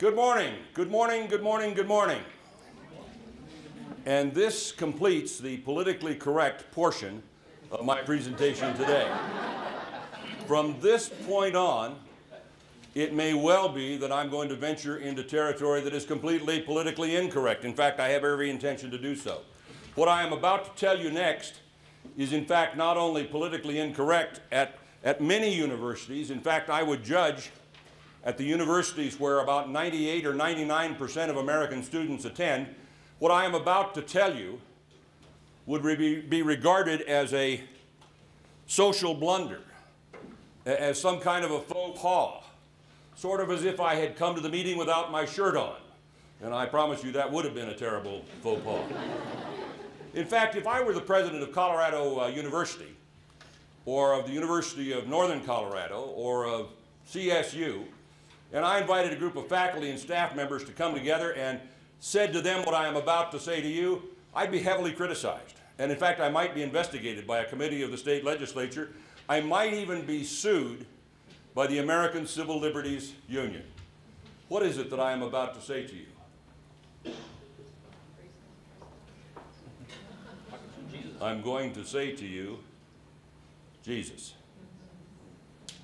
Good morning, good morning, good morning, good morning. And this completes the politically correct portion of my presentation today. From this point on, it may well be that I'm going to venture into territory that is completely politically incorrect. In fact, I have every intention to do so. What I am about to tell you next is, in fact, not only politically incorrect at, at many universities, in fact, I would judge at the universities where about 98 or 99 percent of American students attend, what I am about to tell you would be, be regarded as a social blunder, as some kind of a faux pas, sort of as if I had come to the meeting without my shirt on. And I promise you that would have been a terrible faux pas. In fact, if I were the president of Colorado uh, University, or of the University of Northern Colorado, or of CSU, and I invited a group of faculty and staff members to come together and said to them what I am about to say to you, I'd be heavily criticized. And in fact, I might be investigated by a committee of the state legislature. I might even be sued by the American Civil Liberties Union. What is it that I am about to say to you? I'm going to say to you, Jesus.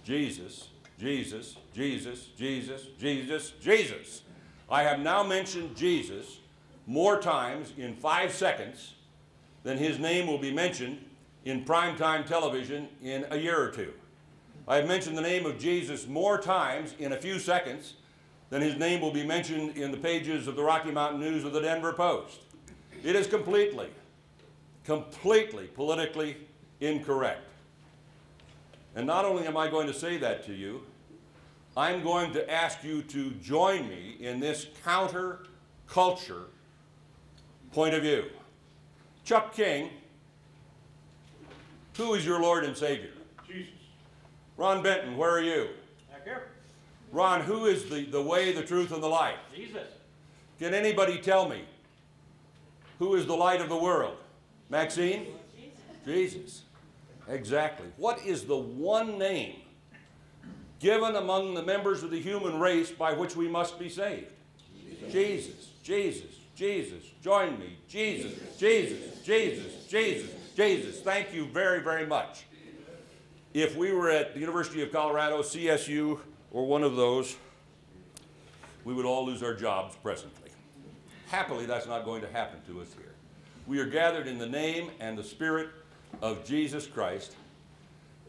Jesus Jesus, Jesus, Jesus, Jesus, Jesus. I have now mentioned Jesus more times in five seconds than his name will be mentioned in primetime television in a year or two. I have mentioned the name of Jesus more times in a few seconds than his name will be mentioned in the pages of the Rocky Mountain News or the Denver Post. It is completely, completely politically incorrect. And not only am I going to say that to you, I'm going to ask you to join me in this counter-culture point of view. Chuck King, who is your Lord and Savior? Jesus. Ron Benton, where are you? Back here. Ron, who is the, the way, the truth, and the life? Jesus. Can anybody tell me who is the light of the world? Maxine? Jesus. Jesus. Exactly. What is the one name given among the members of the human race by which we must be saved? Jesus. Jesus. Jesus. Join me. Jesus. Jesus. Jesus. Jesus. Jesus. Thank you very, very much. If we were at the University of Colorado, CSU, or one of those, we would all lose our jobs presently. Happily, that's not going to happen to us here. We are gathered in the name and the spirit of Jesus Christ,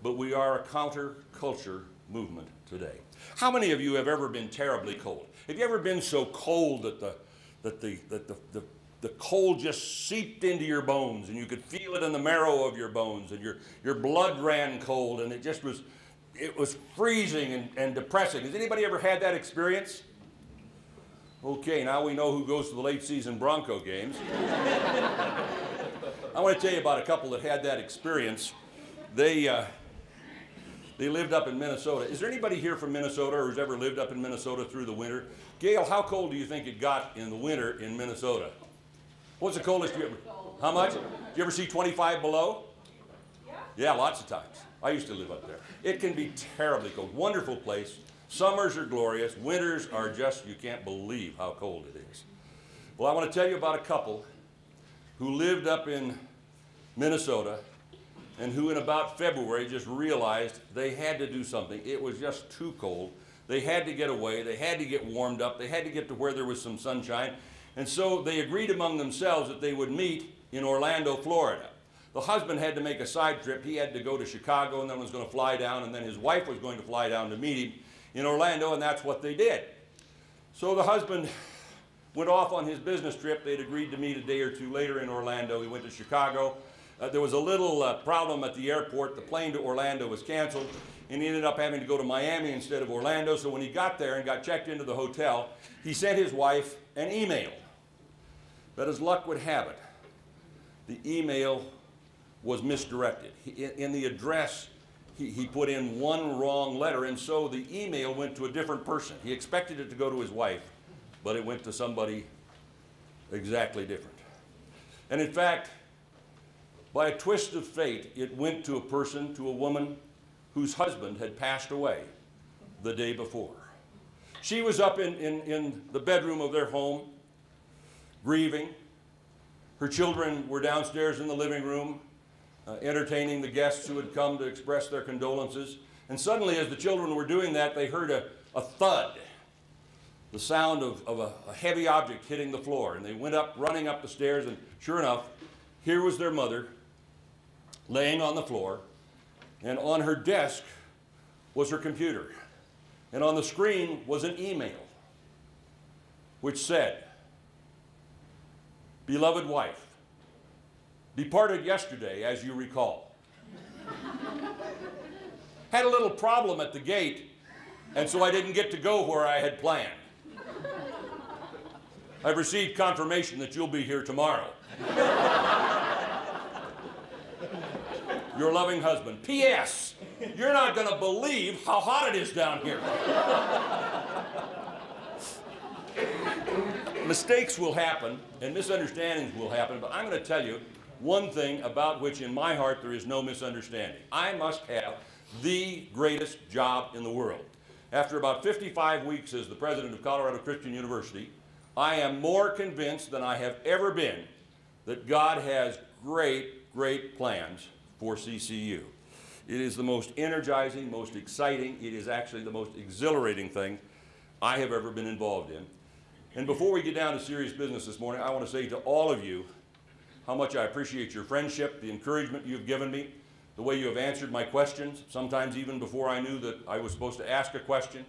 but we are a counterculture movement today. How many of you have ever been terribly cold? Have you ever been so cold that the, that the, that the, the, the cold just seeped into your bones and you could feel it in the marrow of your bones and your, your blood ran cold and it just was, it was freezing and, and depressing. Has anybody ever had that experience? Okay, now we know who goes to the late season Bronco games. I want to tell you about a couple that had that experience. They, uh, they lived up in Minnesota. Is there anybody here from Minnesota or who's ever lived up in Minnesota through the winter? Gail, how cold do you think it got in the winter in Minnesota? What's the coldest you ever? How much? Do you ever see 25 below? Yeah. Yeah, lots of times. I used to live up there. It can be terribly cold. Wonderful place. Summers are glorious. Winters are just, you can't believe how cold it is. Well, I want to tell you about a couple who lived up in Minnesota and who in about February just realized they had to do something. It was just too cold. They had to get away. They had to get warmed up. They had to get to where there was some sunshine. And so they agreed among themselves that they would meet in Orlando, Florida. The husband had to make a side trip. He had to go to Chicago and then was going to fly down, and then his wife was going to fly down to meet him in Orlando, and that's what they did. So the husband went off on his business trip. They'd agreed to meet a day or two later in Orlando. He went to Chicago. Uh, there was a little uh, problem at the airport. The plane to Orlando was canceled, and he ended up having to go to Miami instead of Orlando. So when he got there and got checked into the hotel, he sent his wife an email. But as luck would have it, the email was misdirected. He, in, the address, he, he put in one wrong letter, and so the email went to a different person. He expected it to go to his wife, but it went to somebody exactly different. And in fact, by a twist of fate, it went to a person, to a woman whose husband had passed away the day before. She was up in, in, in the bedroom of their home, grieving. Her children were downstairs in the living room, uh, entertaining the guests who had come to express their condolences. And suddenly, as the children were doing that, they heard a, a thud, the sound of, of a, a heavy object hitting the floor. And they went up, running up the stairs, and sure enough, here was their mother laying on the floor, and on her desk was her computer. And on the screen was an email which said, Beloved wife, departed yesterday, as you recall. Had a little problem at the gate, and so I didn't get to go where I had planned. I've received confirmation that you'll be here tomorrow. Your loving husband. P.S. You're not going to believe how hot it is down here. Mistakes will happen and misunderstandings will happen, but I'm going to tell you one thing about which in my heart there is no misunderstanding. I must have the greatest job in the world. After about 55 weeks as the president of Colorado Christian University, I am more convinced than I have ever been that God has great, great plans for CCU. It is the most energizing, most exciting, it is actually the most exhilarating thing I have ever been involved in. And before we get down to serious business this morning, I want to say to all of you how much I appreciate your friendship, the encouragement you've given me, the way you have answered my questions, sometimes even before I knew that I was supposed to ask a question,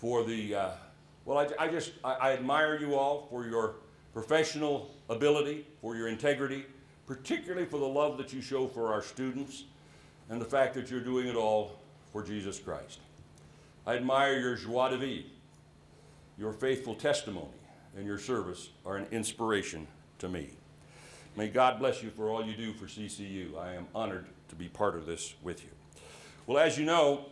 for the, uh, well, I, I just, I, I admire you all for your professional ability, for your integrity, particularly for the love that you show for our students and the fact that you're doing it all for Jesus Christ. I admire your joie de vivre. Your faithful testimony and your service are an inspiration to me. May God bless you for all you do for CCU. I am honored to be part of this with you. Well, as you know,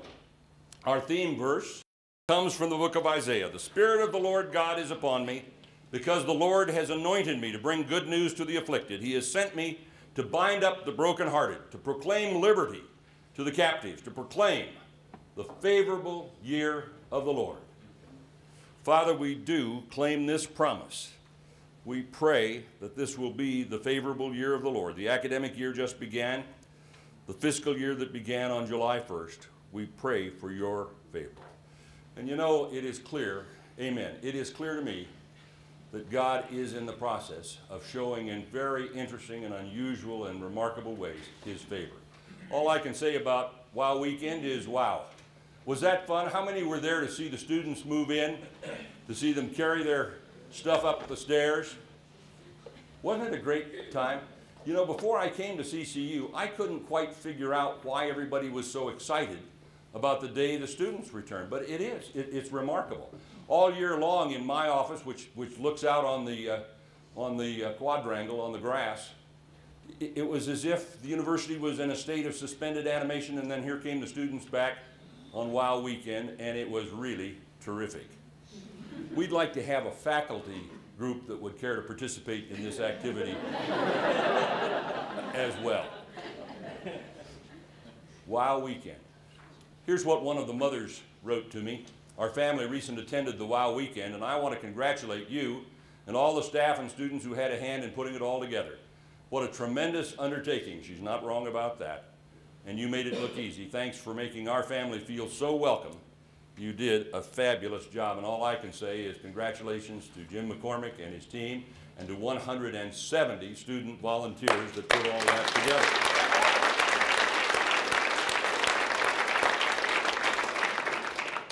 our theme verse comes from the book of Isaiah. The Spirit of the Lord God is upon me because the Lord has anointed me to bring good news to the afflicted. He has sent me to bind up the brokenhearted, to proclaim liberty to the captives, to proclaim the favorable year of the Lord. Father, we do claim this promise. We pray that this will be the favorable year of the Lord. The academic year just began, the fiscal year that began on July 1st. We pray for your favor. And you know, it is clear, amen, it is clear to me that God is in the process of showing in very interesting and unusual and remarkable ways his favor. All I can say about Wow Weekend is wow. Was that fun? How many were there to see the students move in, to see them carry their stuff up the stairs? Wasn't it a great time? You know, before I came to CCU, I couldn't quite figure out why everybody was so excited about the day the students returned, but it is. It, it's remarkable all year long in my office, which, which looks out on the, uh, on the uh, quadrangle, on the grass, it, it, was as if the university was in a state of suspended animation, and then here came the students back on WOW weekend, and it was really terrific. We'd like to have a faculty group that would care to participate in this activity as well. WOW weekend. Here's what one of the mothers wrote to me. Our family recently attended the WOW weekend, and I want to congratulate you and all the staff and students who had a hand in putting it all together. What a tremendous undertaking. She's not wrong about that. And you made it look easy. Thanks for making our family feel so welcome. You did a fabulous job. And all I can say is congratulations to Jim McCormick and his team and to 170 student volunteers that put all that together.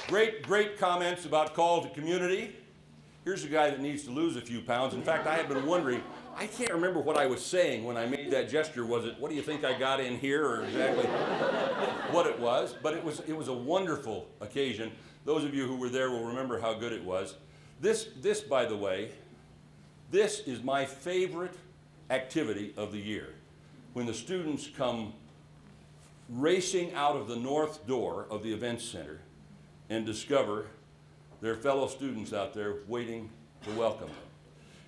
Great, great comments about call to community. Here's a guy that needs to lose a few pounds. In fact, I have been wondering, I can't remember what I was saying when I made that gesture. Was it, what do you think I got in here, or exactly what it was? But it was, it was a wonderful occasion. Those of you who were there will remember how good it was. This, this, by the way, this is my favorite activity of the year. When the students come racing out of the north door of the event center and discover their fellow students out there waiting to welcome them.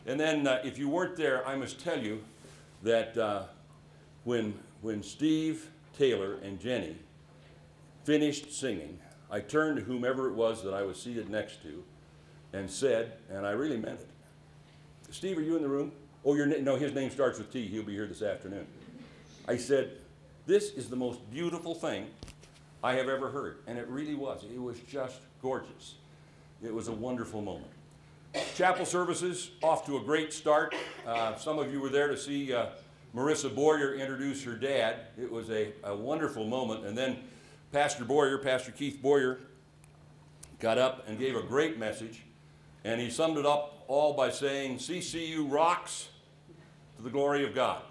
And then uh, if you weren't there, I must tell you that uh, when, when Steve, Taylor, and Jenny finished singing, I turned to whomever it was that I was seated next to and said, and I really meant it, Steve, are you in the room? Oh, your no, his name starts with T. He'll be here this afternoon. I said, this is the most beautiful thing I have ever heard. And it really was. It was just gorgeous. It was a wonderful moment. Chapel services off to a great start. Uh, some of you were there to see uh, Marissa Boyer introduce her dad. It was a, a wonderful moment. And then Pastor Boyer, Pastor Keith Boyer, got up and gave a great message. And he summed it up all by saying, CCU rocks to the glory of God.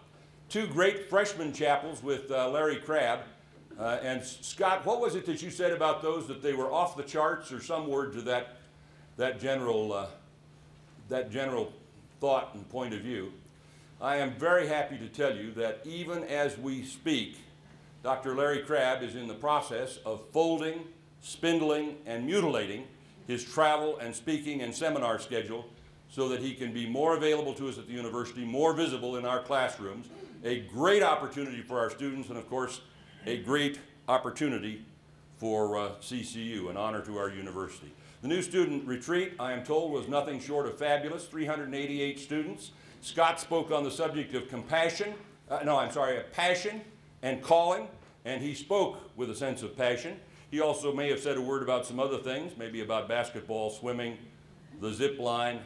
Two great freshman chapels with uh, Larry Crabb. Uh, and Scott, what was it that you said about those that they were off the charts or some word to that, that, general, uh, that general thought and point of view? I am very happy to tell you that even as we speak, Dr. Larry Crabb is in the process of folding, spindling, and mutilating his travel and speaking and seminar schedule so that he can be more available to us at the university, more visible in our classrooms, a great opportunity for our students, and of course, a great opportunity for uh, CCU, an honor to our university. The new student retreat, I am told, was nothing short of fabulous, 388 students. Scott spoke on the subject of compassion, uh, no, I'm sorry, of passion and calling, and he spoke with a sense of passion. He also may have said a word about some other things, maybe about basketball, swimming, the zip line.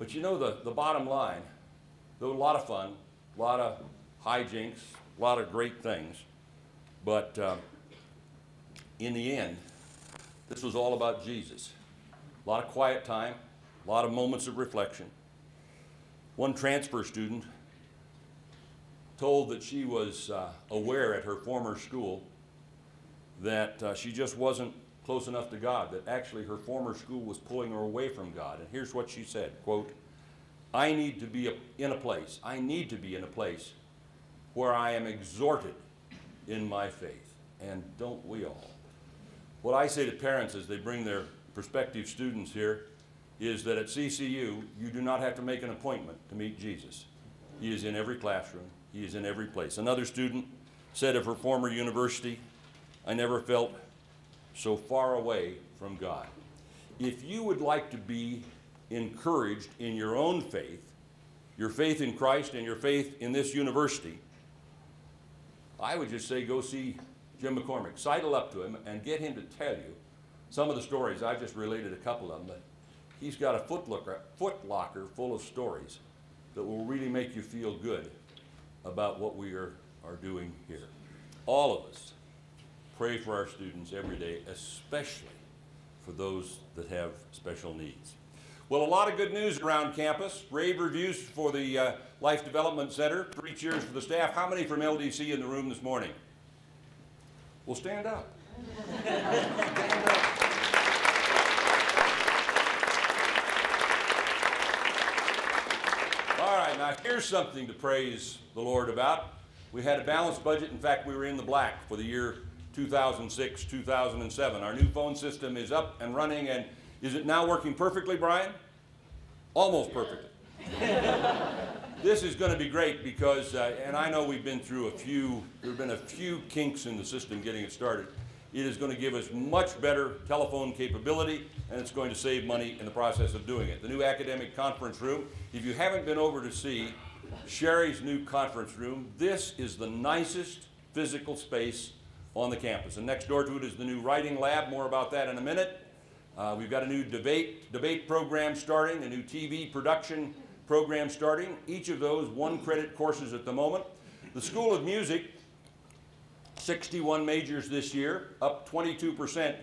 But you know the, the bottom line, though a lot of fun, a lot of hijinks, a lot of great things, but uh, in the end, this was all about Jesus. A lot of quiet time, a lot of moments of reflection. One transfer student told that she was uh, aware at her former school that uh, she just wasn't close enough to God, that actually her former school was pulling her away from God. And here's what she said, quote, I need to be in a place, I need to be in a place where I am exhorted in my faith. And don't we all? What I say to parents as they bring their prospective students here is that at CCU, you do not have to make an appointment to meet Jesus. He is in every classroom. He is in every place. Another student said of her former university, I never felt so far away from God. If you would like to be encouraged in your own faith, your faith in Christ and your faith in this university, I would just say go see Jim McCormick. Sidle up to him and get him to tell you some of the stories. I've just related a couple of them, but he's got a footlocker, full of stories that will really make you feel good about what we are, are doing here. All of us pray for our students every day, especially for those that have special needs. Well, a lot of good news around campus. Rave reviews for the uh, Life Development Center. Three cheers for the staff. How many from LDC in the room this morning? Well, stand up. stand up. All right, now here's something to praise the Lord about. We had a balanced budget. In fact, we were in the black for the year 2006, 2007. Our new phone system is up and running, and is it now working perfectly, Brian? Almost perfectly. this is going to be great because, uh, and I know we've been through a few, there have been a few kinks in the system getting it started. It is going to give us much better telephone capability, and it's going to save money in the process of doing it. The new academic conference room, if you haven't been over to see Sherry's new conference room, this is the nicest physical space on the campus. And next door to it is the new writing lab. More about that in a minute. Uh, we've got a new debate, debate program starting, a new TV production program starting. Each of those one credit courses at the moment. The School of Music 61 majors this year, up 22%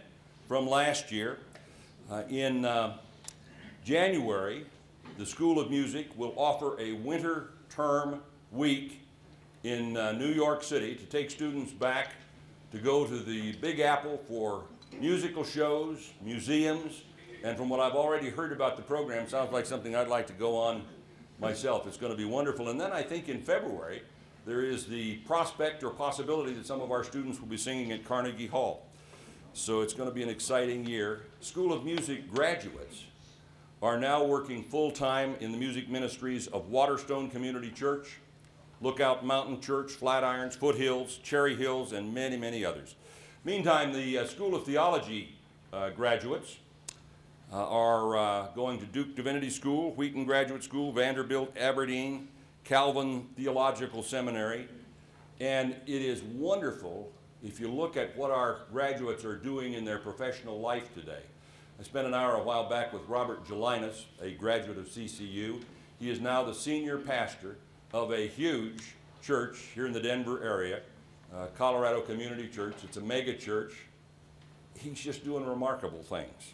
from last year. Uh, in uh, January, the School of Music will offer a winter term week in uh, New York City to take students back to go to the Big Apple for musical shows, museums, and from what I've already heard about the program, sounds like something I'd like to go on myself. It's going to be wonderful. And then I think in February, there is the prospect or possibility that some of our students will be singing at Carnegie Hall. So it's going to be an exciting year. School of Music graduates are now working full-time in the music ministries of Waterstone Community Church, Lookout Mountain Church, Flatirons, Foothills, Cherry Hills, and many, many others. Meantime, the uh, School of Theology uh, graduates uh, are uh, going to Duke Divinity School, Wheaton Graduate School, Vanderbilt, Aberdeen, Calvin Theological Seminary, and it is wonderful if you look at what our graduates are doing in their professional life today. I spent an hour a while back with Robert Gelinas, a graduate of CCU. He is now the senior pastor of a huge church here in the Denver area, uh, Colorado Community Church. It's a mega church. He's just doing remarkable things.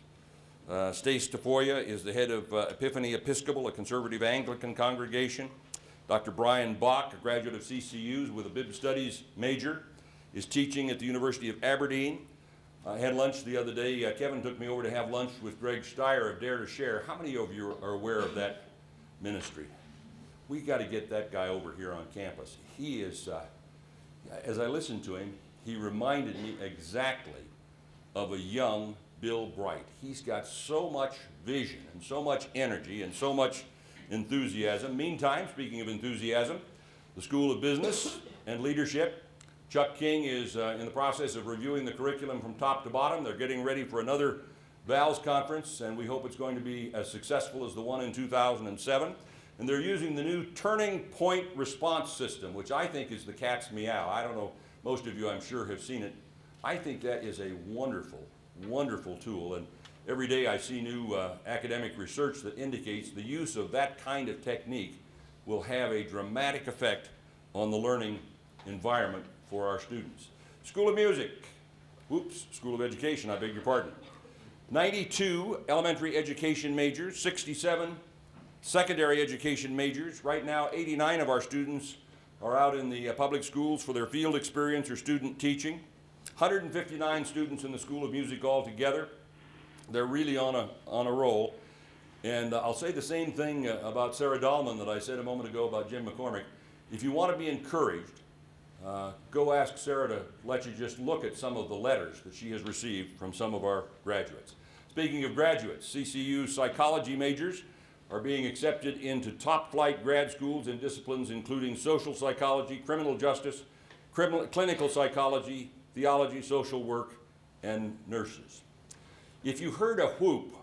Uh, Stace Tafoya is the head of uh, Epiphany Episcopal, a conservative Anglican congregation. Dr. Brian Bach, a graduate of CCU's with a Bib Studies major, is teaching at the University of Aberdeen. I had lunch the other day. Uh, Kevin took me over to have lunch with Greg Stier of Dare to Share. How many of you are aware of that ministry? We got to get that guy over here on campus. He is, uh, as I listened to him, he reminded me exactly of a young Bill Bright. He's got so much vision and so much energy and so much enthusiasm. Meantime, speaking of enthusiasm, the School of Business and Leadership, Chuck King is uh, in the process of reviewing the curriculum from top to bottom. They're getting ready for another VALS conference, and we hope it's going to be as successful as the one in 2007. And they're using the new turning point response system, which I think is the cat's meow. I don't know, most of you I'm sure have seen it. I think that is a wonderful, wonderful tool. And every day I see new uh, academic research that indicates the use of that kind of technique will have a dramatic effect on the learning environment for our students. School of Music, oops, School of Education, I beg your pardon. 92 elementary education majors, 67 secondary education majors. Right now, 89 of our students are out in the uh, public schools for their field experience or student teaching. 159 students in the School of Music altogether. They're really on a, on a roll. And uh, I'll say the same thing uh, about Sarah Dahlman that I said a moment ago about Jim McCormick. If you want to be encouraged, uh, go ask Sarah to let you just look at some of the letters that she has received from some of our graduates. Speaking of graduates, CCU psychology majors are being accepted into top flight grad schools in disciplines including social psychology, criminal justice, criminal, clinical psychology, theology, social work, and nurses. If you heard a whoop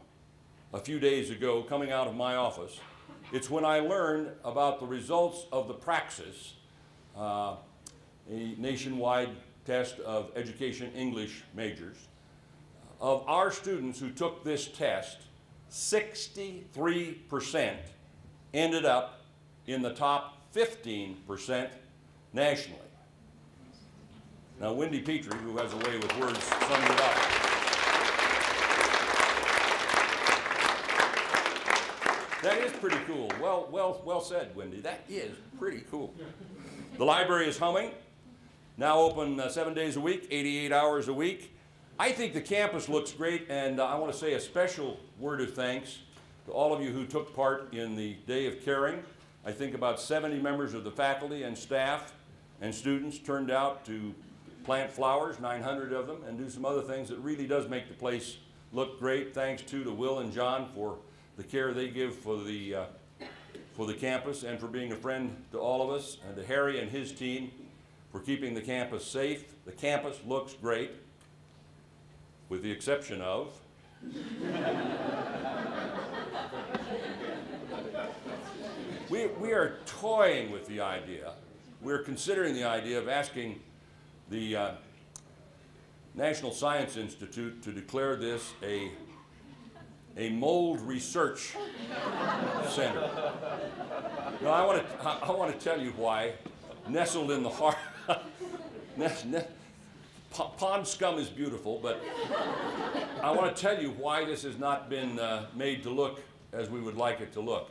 a few days ago coming out of my office, it's when I learned about the results of the praxis uh, a nationwide test of education English majors. Of our students who took this test, 63% ended up in the top 15% nationally. Now, Wendy Petrie, who has a way with words, summed it up. That is pretty cool. Well, well, well said, Wendy. That is pretty cool. The library is humming. Now open uh, seven days a week, 88 hours a week. I think the campus looks great, and uh, I want to say a special word of thanks to all of you who took part in the Day of Caring. I think about 70 members of the faculty and staff and students turned out to plant flowers, 900 of them, and do some other things that really does make the place look great. Thanks too to Will and John for the care they give for the, uh, for the campus and for being a friend to all of us, and to Harry and his team for keeping the campus safe. The campus looks great, with the exception of? We, we are toying with the idea, we're considering the idea of asking the uh, National Science Institute to declare this a, a mold research center. Now, I want to I want to tell you why, nestled in the heart pond scum is beautiful, but I want to tell you why this has not been uh, made to look as we would like it to look.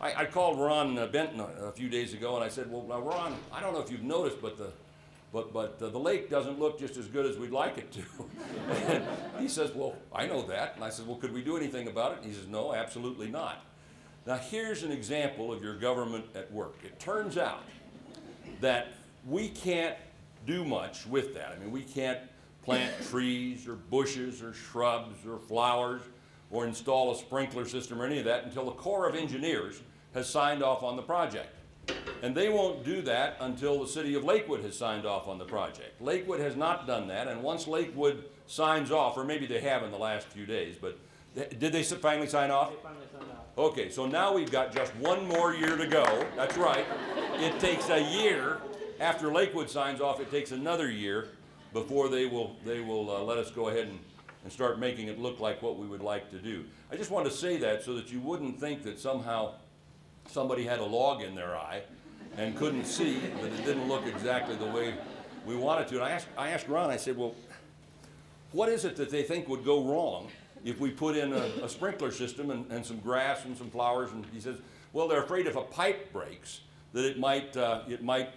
I, I called Ron uh, Benton a, a, few days ago and I said, well, now Ron, I don't know if you've noticed, but the, but, but uh, the lake doesn't look just as good as we'd like it to. and he says, well, I know that. And I said, well, could we do anything about it? And he says, no, absolutely not. Now here's an example of your government at work. It turns out that we can't do much with that. I mean, we can't plant trees or bushes or shrubs or flowers or install a sprinkler system or any of that until the Corps of Engineers has signed off on the project. And they won't do that until the city of Lakewood has signed off on the project. Lakewood has not done that, and once Lakewood signs off, or maybe they have in the last few days, but th- did they finally sign off? They finally signed off. Okay, so now we've got just one more year to go. That's right. It takes a year after Lakewood signs off. It takes another year before they will they will uh, let us go ahead and, and start making it look like what we would like to do. I just wanted to say that so that you wouldn't think that somehow somebody had a log in their eye and couldn't see that it didn't look exactly the way we wanted to. And I asked I asked Ron. I said, well what is it that they think would go wrong if we put in a, a sprinkler system and, and some grass and some flowers? And he says, well, they're afraid if a pipe breaks that it might, uh, it might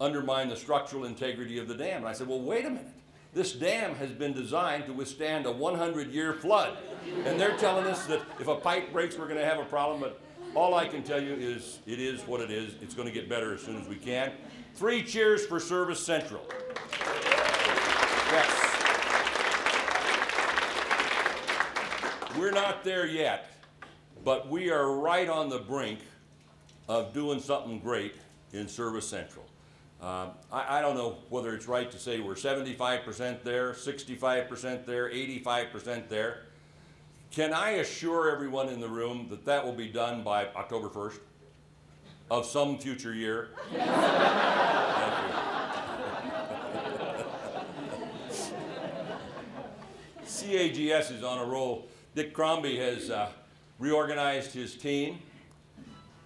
undermine the structural integrity of the dam. And I said, well, wait a minute. This dam has been designed to withstand a 100-year flood. And they're telling us that if a pipe breaks, we're going to have a problem. But all I can tell you is it is what it is. It's going to get better as soon as we can. Three cheers for Service Central. Yes. We're not there yet, but we are right on the brink of doing something great in Service Central. Um, I, I don't know whether it's right to say we're 75% there, 65% there, 85% there. Can I assure everyone in the room that that will be done by October 1st of some future year? CAGS is on a roll. Dick Crombie has uh, reorganized his team,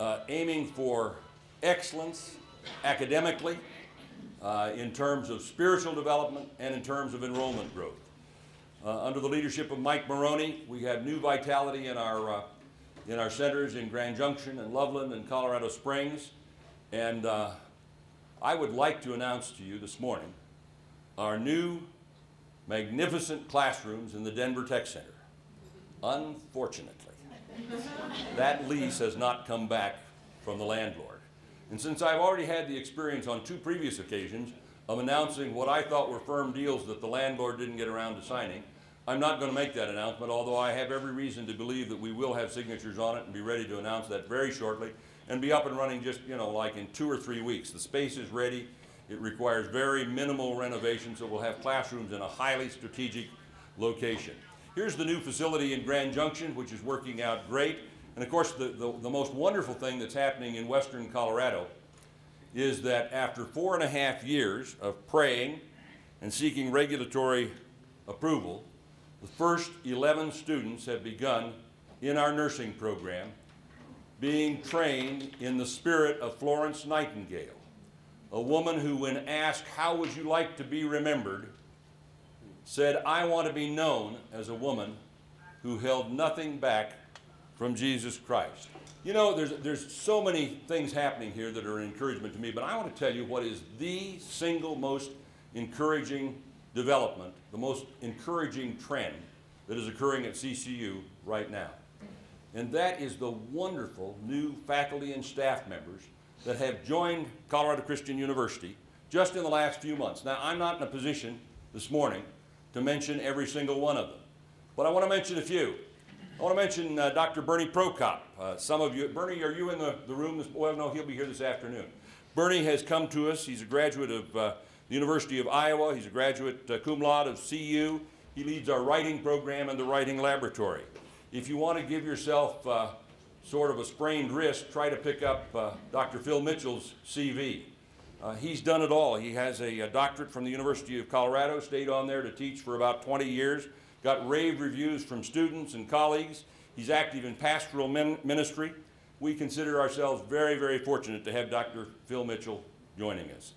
uh, aiming for excellence academically, uh, in terms of spiritual development, and in terms of enrollment growth. Uh, under the leadership of Mike Maroney, we have new vitality in our, uh, in our centers in Grand Junction and Loveland and Colorado Springs. And uh, I would like to announce to you this morning our new magnificent classrooms in the Denver Tech Center. Unfortunately, that lease has not come back from the landlord. And since I've already had the experience on two previous occasions of announcing what I thought were firm deals that the landlord didn't get around to signing, I'm not going to make that announcement, although I have every reason to believe that we will have signatures on it and be ready to announce that very shortly and be up and running just, you know, like in two or three weeks. The space is ready. It requires very minimal renovation, so we'll have classrooms in a highly strategic location. Here's the new facility in Grand Junction, which is working out great. And of course, the, the, the, most wonderful thing that's happening in western Colorado is that after four and a half years of praying and seeking regulatory approval, the first 11 students have begun in our nursing program being trained in the spirit of Florence Nightingale, a woman who, when asked, How would you like to be remembered? said, I want to be known as a woman who held nothing back from Jesus Christ. You know, there's, there's so many things happening here that are an encouragement to me, but I want to tell you what is the single most encouraging development, the most encouraging trend that is occurring at CCU right now. And that is the wonderful new faculty and staff members that have joined Colorado Christian University just in the last few months. Now, I'm not in a position this morning to mention every single one of them. But I want to mention a few. I want to mention uh, Dr. Bernie Prokop. Uh, some of you, Bernie, are you in the, the room? This, well, no, he'll be here this afternoon. Bernie has come to us. He's a graduate of uh, the University of Iowa. He's a graduate uh, cum laude of CU. He leads our writing program and the writing laboratory. If you want to give yourself uh, sort of a sprained wrist, try to pick up uh, Dr. Phil Mitchell's CV. He's done it all. He has a, a, doctorate from the University of Colorado, stayed on there to teach for about 20 years, got rave reviews from students and colleagues. He's active in pastoral min ministry. We consider ourselves very, very fortunate to have Dr. Phil Mitchell joining us.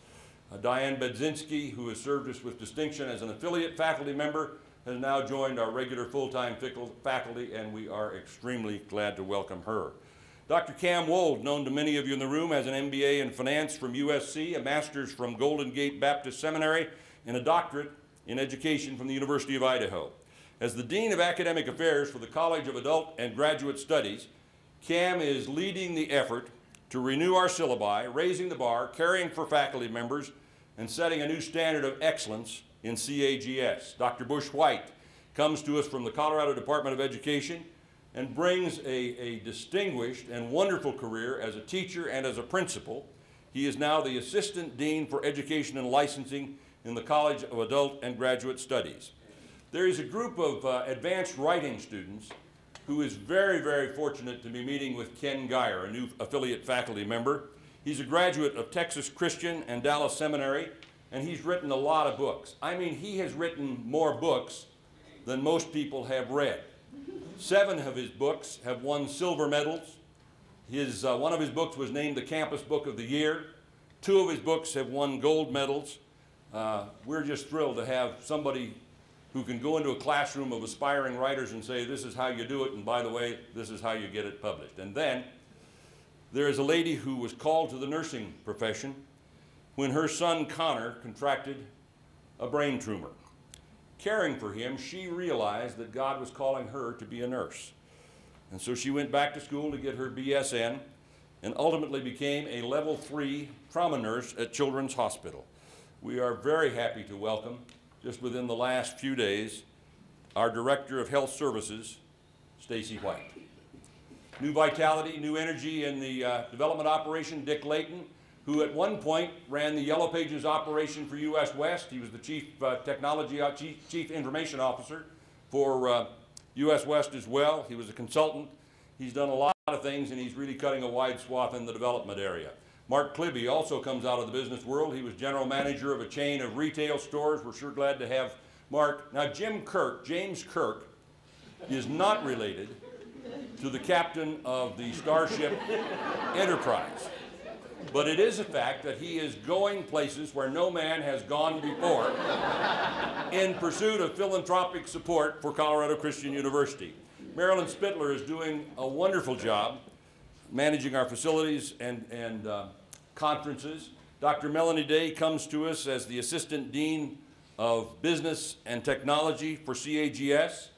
Uh, Diane Bedzinski, who has served us with distinction as an affiliate faculty member, has now joined our regular full-time faculty, and we are extremely glad to welcome her. Dr. Cam Wold, known to many of you in the room, has an MBA in finance from USC, a master's from Golden Gate Baptist Seminary, and a doctorate in education from the University of Idaho. As the Dean of Academic Affairs for the College of Adult and Graduate Studies, Cam is leading the effort to renew our syllabi, raising the bar, caring for faculty members, and setting a new standard of excellence in CAGS. Dr. Bush White comes to us from the Colorado Department of Education and brings a, a, distinguished and wonderful career as a teacher and as a principal. He is now the Assistant Dean for Education and Licensing in the College of Adult and Graduate Studies. There is a group of uh, advanced writing students who is very, very fortunate to be meeting with Ken Gire, a new affiliate faculty member. He's a graduate of Texas Christian and Dallas Seminary, and he's written a lot of books. I mean, he has written more books than most people have read. Seven of his books have won silver medals. His, uh, one of his books was named the Campus Book of the Year. Two of his books have won gold medals. Uh, we're just thrilled to have somebody who can go into a classroom of aspiring writers and say, this is how you do it, and by the way, this is how you get it published. And then there is a lady who was called to the nursing profession when her son Connor contracted a brain tumor. Caring for him, she realized that God was calling her to be a nurse. And so she went back to school to get her BSN and ultimately became a level three trauma nurse at Children's Hospital. We are very happy to welcome just within the last few days, our Director of Health Services, Stacy White. New vitality, new energy in the uh, development operation, Dick Layton, who at one point ran the Yellow Pages operation for U.S. West. He was the Chief uh, Technology, uh, Chief, Chief, Information Officer for U.S. Uh, West as well. He was a consultant. He's done a lot of things, and he's really cutting a wide swath in the development area. Mark Klibbe also comes out of the business world. He was general manager of a chain of retail stores. We're sure glad to have Mark. Now, Jim Kirk, James Kirk, is not related to the captain of the Starship Enterprise. But it is a fact that he is going places where no man has gone before in pursuit of philanthropic support for Colorado Christian University. Marilyn Spittler is doing a wonderful job managing our facilities and, and uh, conferences. Dr. Melanie Day comes to us as the Assistant Dean of Business and Technology for CAGS.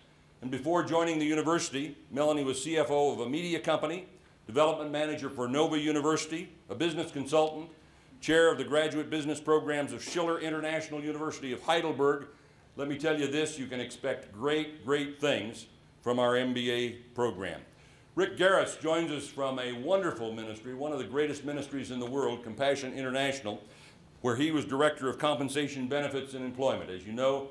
And before joining the university, Melanie was CFO of a media company, development manager for Nova University, a business consultant, chair of the graduate business programs of Schiller International University of Heidelberg. Let me tell you this, you can expect great, great things from our MBA program. Rick Garris joins us from a wonderful ministry, one of the greatest ministries in the world, Compassion International, where he was Director of Compensation, Benefits, and Employment. As you know,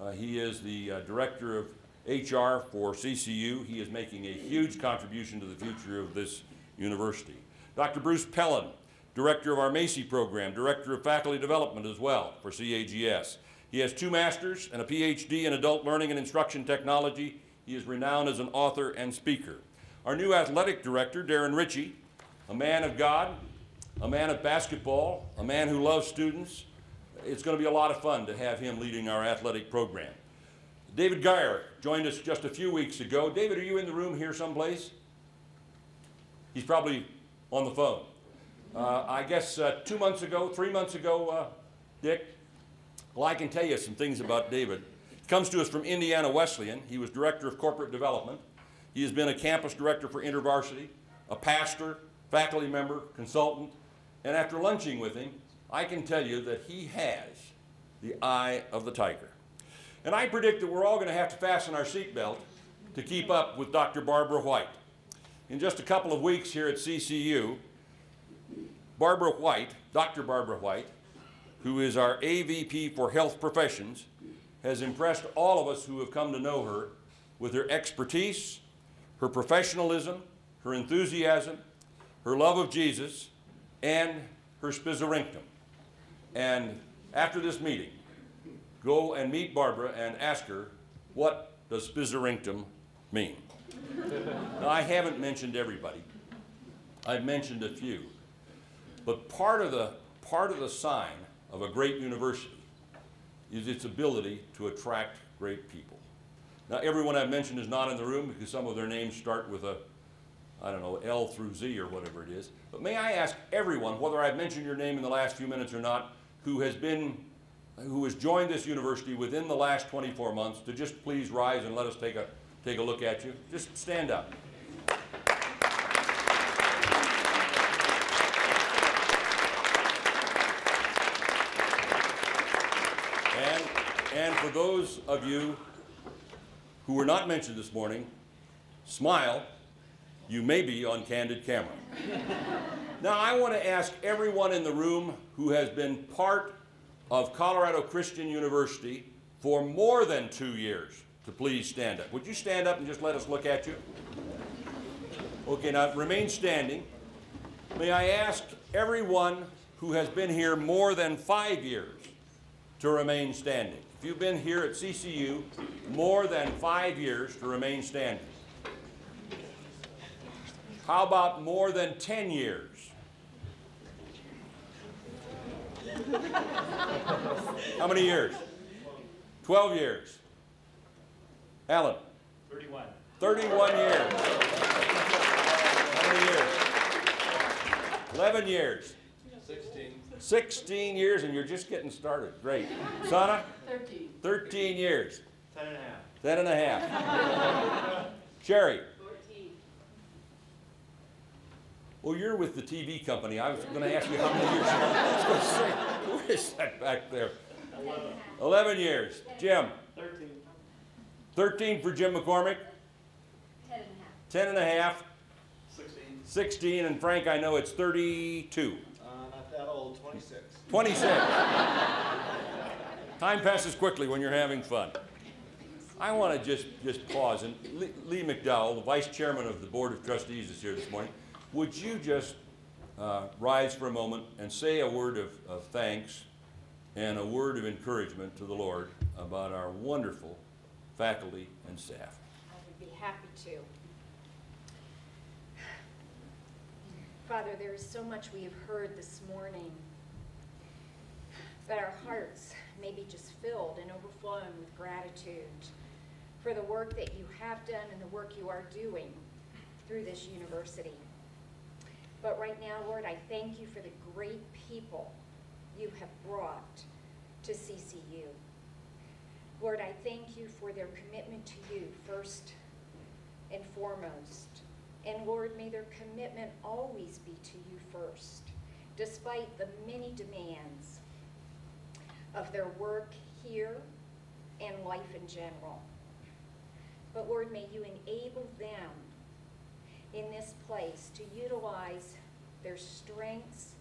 uh, he is the uh, Director of HR for CCU. He is making a huge contribution to the future of this university. Dr. Bruce Pellin, Director of our Macy program, Director of Faculty Development as well for CAGS. He has two masters and a PhD in adult learning and instruction technology. He is renowned as an author and speaker. Our new athletic director, Darren Ritchie, a man of God, a man of basketball, a man who loves students. It's going to be a lot of fun to have him leading our athletic program. David Geyer joined us just a few weeks ago. David, are you in the room here someplace? He's probably on the phone. Uh, I guess uh, two months ago, three months ago, uh, Dick, well, I can tell you some things about David. He comes to us from Indiana Wesleyan. He was director of corporate development. He has been a campus director for InterVarsity, a pastor, faculty member, consultant, and after lunching with him, I can tell you that he has the eye of the tiger. And I predict that we're all going to have to fasten our seatbelt to keep up with Dr. Barbara White. In just a couple of weeks here at CCU, Barbara White, Dr. Barbara White, who is our AVP for Health Professions, has impressed all of us who have come to know her with her expertise, her professionalism, her enthusiasm, her love of Jesus, and her spizzerinctum. And after this meeting, go and meet Barbara and ask her, what does spizzerinctum mean? now, I haven't mentioned everybody. I've mentioned a few. But part of the, part of the sign of a great university is its ability to attract great people. Now, everyone I've mentioned is not in the room because some of their names start with a, I don't know, L through Z or whatever it is. But may I ask everyone, whether I've mentioned your name in the last few minutes or not, who has been, who has joined this university within the last 24 months, to just please rise and let us take a, take a look at you. Just stand up. And, and for those of you who were not mentioned this morning, smile you may be on candid camera. now, I want to ask everyone in the room who has been part of Colorado Christian University for more than two years to please stand up. Would you stand up and just let us look at you? Okay, now remain standing. May I ask everyone who has been here more than five years to remain standing? You've been here at CCU more than five years to remain standing. How about more than 10 years? How many years? 12 years. Alan? 31. 31 years. How many years? 11 years. 16. 16 years, and you're just getting started. Great. Sana? 13. 13 years. 10 and a half. 10 and a half. Sherry? 14. Well, you're with the TV company. I was going to ask you how many years. I was going to say, where is that back there? 11. 11 years. Jim? 13. 13 for Jim McCormick. 10 and a half. 10 and a half. 16. 16, and Frank, I know it's 32. Uh, not that old, 26. 26. Time passes quickly when you're having fun. I want to just, just pause, and Lee, Lee McDowell, the Vice Chairman of the Board of Trustees is here this morning. Would you just uh, rise for a moment and say a word of, of thanks and a word of encouragement to the Lord about our wonderful faculty and staff? I would be happy to. Father, there is so much we have heard this morning that our hearts may be just filled and overflowing with gratitude for the work that you have done and the work you are doing through this university. But right now, Lord, I thank you for the great people you have brought to CCU. Lord, I thank you for their commitment to you first and foremost. And Lord, may their commitment always be to you first, despite the many demands of their work here and life in general. But Lord, may you enable them in this place to utilize their strengths,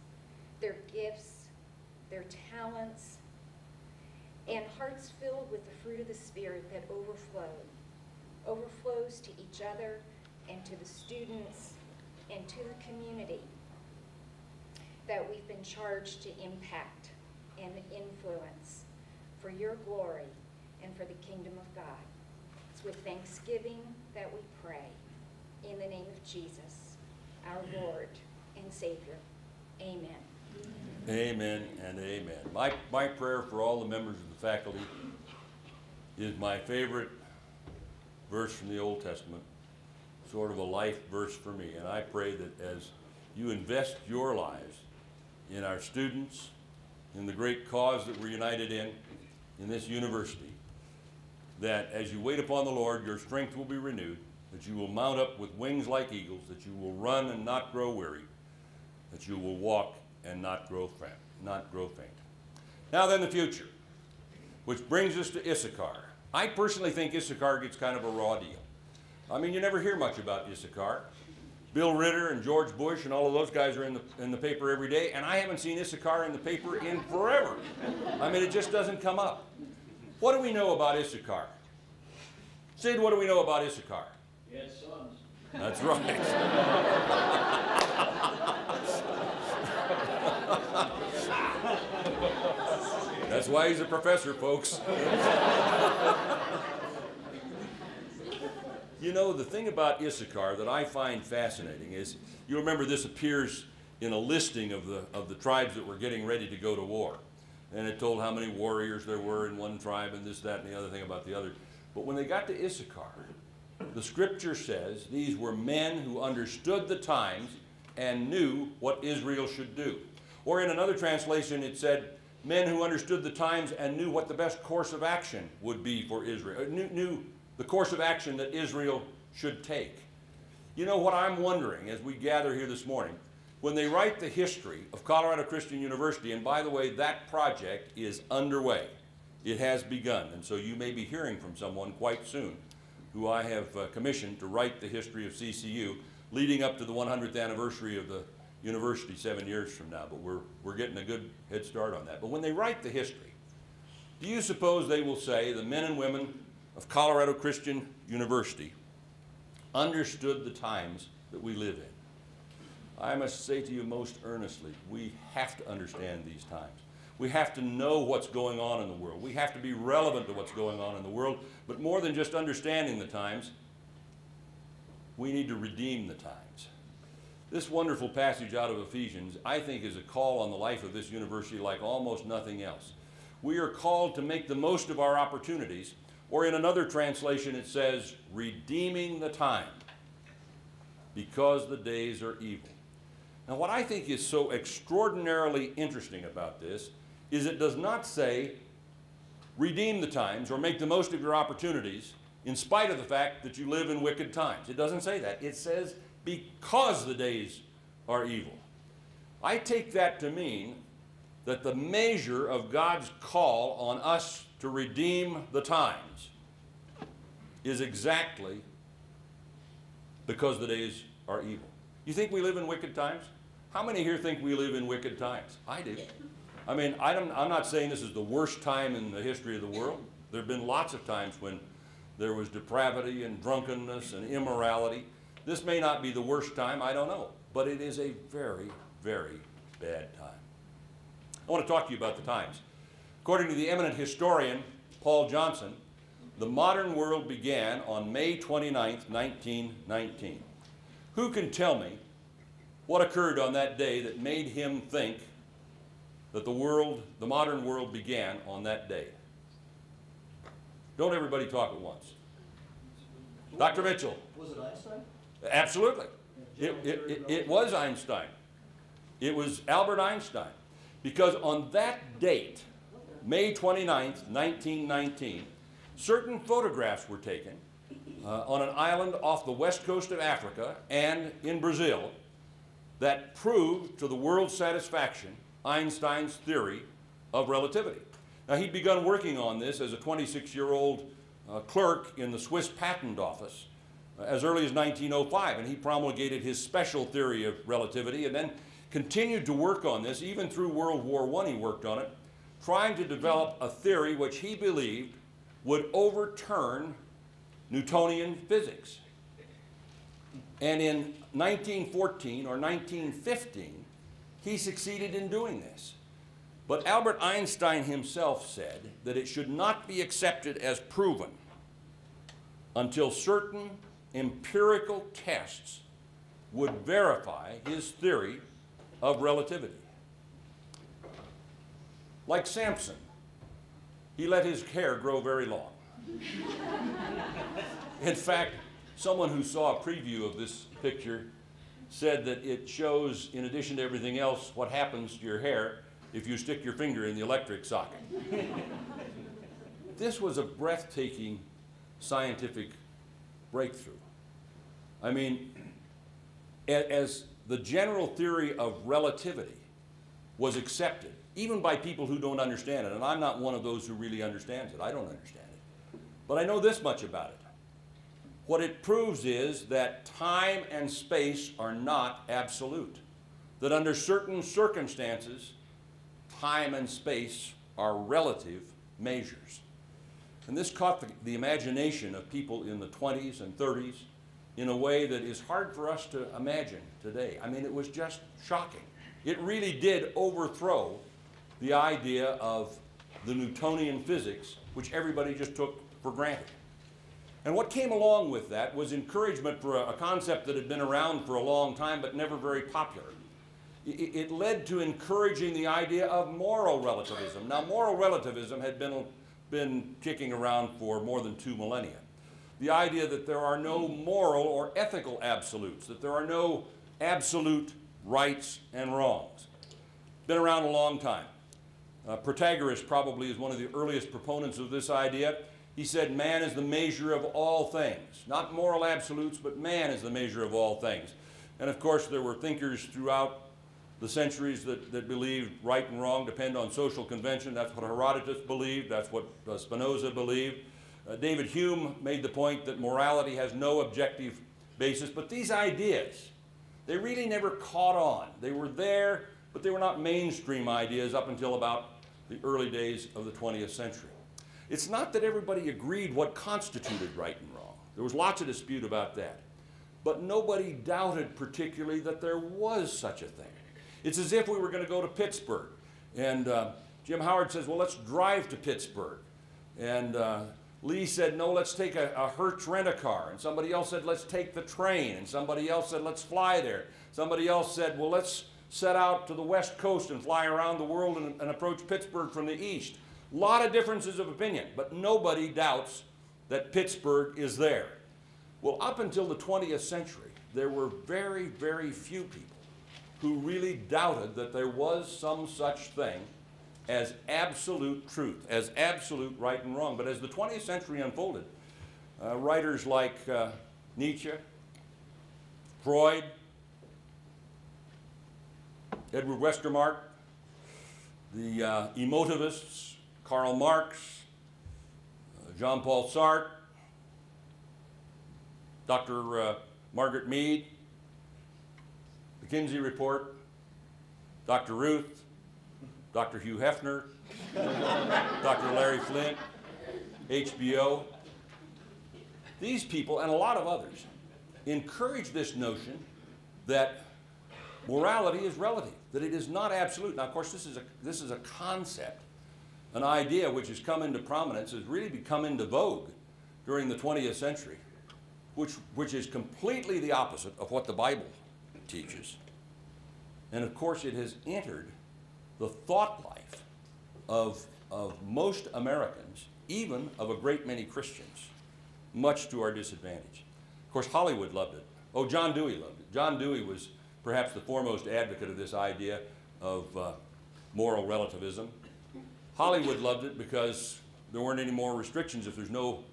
their gifts, their talents, and hearts filled with the fruit of the Spirit that overflow, overflows to each other and to the students and to the community that we've been charged to impact and influence for your glory and for the kingdom of God. It's with thanksgiving that we pray. In the name of Jesus, our Lord and Savior. Amen. Amen and amen. My, my prayer for all the members of the faculty is my favorite verse from the Old Testament, sort of a life verse for me. And I pray that as you invest your lives in our students, in the great cause that we're united in, in this university, that as you wait upon the Lord, your strength will be renewed, that you will mount up with wings like eagles, that you will run and not grow weary, that you will walk and not grow faint. Not grow faint. Now then, the future, which brings us to Issachar. I personally think Issachar gets kind of a raw deal. I mean, you never hear much about Issachar. Bill Ritter and George Bush and all of those guys are in the, in the paper every day, and I haven't seen Issachar in the paper in forever. I mean, it just doesn't come up. What do we know about Issachar? Sid, what do we know about Issachar? Yes, sons. That's right. That's why he's a professor, folks. you know, the thing about Issachar that I find fascinating is you remember this appears in a listing of the, of the tribes that were getting ready to go to war. And it told how many warriors there were in one tribe and this, that, and the other thing about the other. But when they got to Issachar, the scripture says these were men who understood the times and knew what Israel should do. Or in another translation, it said, men who understood the times and knew what the best course of action would be for Israel, knew, knew the course of action that Israel should take. You know what I'm wondering as we gather here this morning? When they write the history of Colorado Christian University, and by the way, that project is underway. It has begun, and so you may be hearing from someone quite soon who I have uh, commissioned to write the history of CCU leading up to the 100th anniversary of the university seven years from now, but we're, we're getting a good head start on that. But when they write the history, do you suppose they will say the men and women of Colorado Christian University understood the times that we live in? I must say to you most earnestly, we have to understand these times. We have to know what's going on in the world. We have to be relevant to what's going on in the world. But more than just understanding the times, we need to redeem the times. This wonderful passage out of Ephesians, I think, is a call on the life of this university like almost nothing else. We are called to make the most of our opportunities, or in another translation, it says, redeeming the time because the days are evil. Now, what I think is so extraordinarily interesting about this is it does not say redeem the times or make the most of your opportunities in spite of the fact that you live in wicked times. It doesn't say that. It says because the days are evil. I take that to mean that the measure of God's call on us to redeem the times is exactly because the days are evil. You think we live in wicked times? How many here think we live in wicked times? I do. I mean, I am not saying this is the worst time in the history of the world. There have been lots of times when there was depravity and drunkenness and immorality. This may not be the worst time, I don't know. But it is a very, very bad time. I want to talk to you about the times. According to the eminent historian Paul Johnson, the modern world began on May 29, 1919. Who can tell me what occurred on that day that made him think that the world, the modern world began on that day? Don't everybody talk at once. Dr. Mitchell. Was it Einstein? Absolutely. It, it, it, it was Einstein. It was Albert Einstein. Because on that date, May 29, 1919, certain photographs were taken uh, on an island off the west coast of Africa and in Brazil that proved to the world's satisfaction Einstein's theory of relativity. Now, he'd begun working on this as a 26 year old uh, clerk in the Swiss Patent Office uh, as early as 1905, and he promulgated his special theory of relativity and then continued to work on this. Even through World War I, he worked on it, trying to develop a theory which he believed would overturn Newtonian physics. And in 1914 or 1915, he succeeded in doing this. But Albert Einstein himself said that it should not be accepted as proven until certain empirical tests would verify his theory of relativity. Like Samson, he let his hair grow very long. In fact, someone who saw a preview of this picture said that it shows, in addition to everything else, what happens to your hair if you stick your finger in the electric socket. this was a breathtaking scientific breakthrough. I mean, as the general theory of relativity was accepted, even by people who don't understand it, and I'm not one of those who really understands it, I don't understand it. But I know this much about it. What it proves is that time and space are not absolute. That under certain circumstances, time and space are relative measures. And this caught the, the, imagination of people in the 20s and 30s in a way that is hard for us to imagine today. I mean, it was just shocking. It really did overthrow the idea of the Newtonian physics, which everybody just took for granted. And what came along with that was encouragement for a, a concept that had been around for a long time but never very popular. It, it led to encouraging the idea of moral relativism. Now, moral relativism had been, been kicking around for more than two millennia. The idea that there are no moral or ethical absolutes, that there are no absolute rights and wrongs. Been around a long time. Uh, Protagoras probably is one of the earliest proponents of this idea. He said, Man is the measure of all things. Not moral absolutes, but man is the measure of all things. And of course, there were thinkers throughout the centuries that, that believed right and wrong depend on social convention. That's what Herodotus believed, that's what uh, Spinoza believed. Uh, David Hume made the point that morality has no objective basis, but these ideas, they really never caught on. They were there, but they were not mainstream ideas up until about the early days of the 20th century. It's not that everybody agreed what constituted right and wrong. There was lots of dispute about that. But nobody doubted particularly that there was such a thing. It's as if we were going to go to Pittsburgh. And uh, Jim Howard says, well, let's drive to Pittsburgh. And uh, Lee said, no, let's take a, a Hertz rent-a-car. And somebody else said, let's take the train. And somebody else said, let's fly there. Somebody else said, well, let's set out to the west coast and fly around the world and, and approach Pittsburgh from the east. A lot of differences of opinion, but nobody doubts that Pittsburgh is there. Well, up until the 20th century, there were very, very few people who really doubted that there was some such thing as absolute truth, as absolute right and wrong. But as the 20th century unfolded, uh, writers like uh, Nietzsche, Freud, Edward Westermarck, the uh, emotivists, Karl Marx, uh, Jean Paul Sartre, Dr. Uh, Margaret Mead, McKinsey Report, Dr. Ruth, Dr. Hugh Hefner, Dr. Larry Flynt, HBO. These people, and a lot of others, encourage this notion that morality is relative, that it is not absolute. Now, of course, this is a, this is a concept, an idea which has come into prominence, has really become into vogue during the 20th century, which, which is completely the opposite of what the Bible teaches. And of course, it has entered the thought life of, of most Americans, even of a great many Christians, much to our disadvantage. Of course, Hollywood loved it. Oh, John Dewey loved it. John Dewey was perhaps the foremost advocate of this idea of uh, moral relativism. Hollywood loved it because there weren't any more restrictions. If there's no,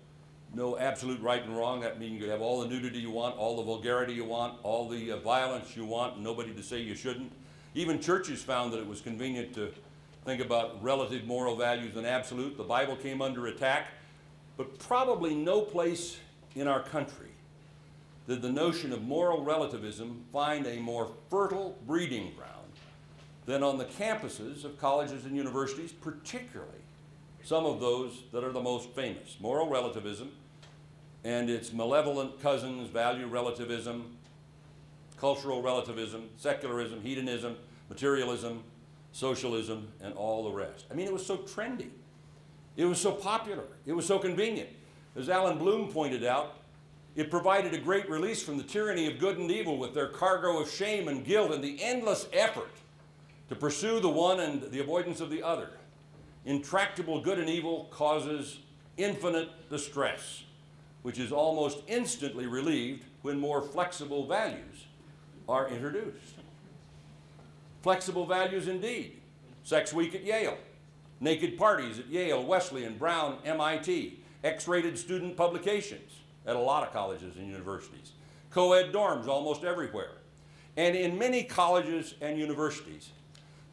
no absolute right and wrong, that means you have all the nudity you want, all the vulgarity you want, all the uh, violence you want, nobody to say you shouldn't. Even churches found that it was convenient to think about relative moral values and absolute. The Bible came under attack, but probably no place in our country did the notion of moral relativism find a more fertile breeding ground than on the campuses of colleges and universities, particularly some of those that are the most famous. Moral relativism and its malevolent cousins, value relativism, cultural relativism, secularism, hedonism, materialism, socialism, and all the rest. I mean, it was so trendy. It was so popular. It was so convenient. As Allan Bloom pointed out, it provided a great release from the tyranny of good and evil with their cargo of shame and guilt and the endless effort to pursue the one and the avoidance of the other. Intractable good and evil causes infinite distress, which is almost instantly relieved when more flexible values are introduced. Flexible values indeed. Sex Week at Yale, naked parties at Yale, Wesleyan, Brown, MIT, X-rated student publications at a lot of colleges and universities, co-ed dorms almost everywhere. And in many colleges and universities,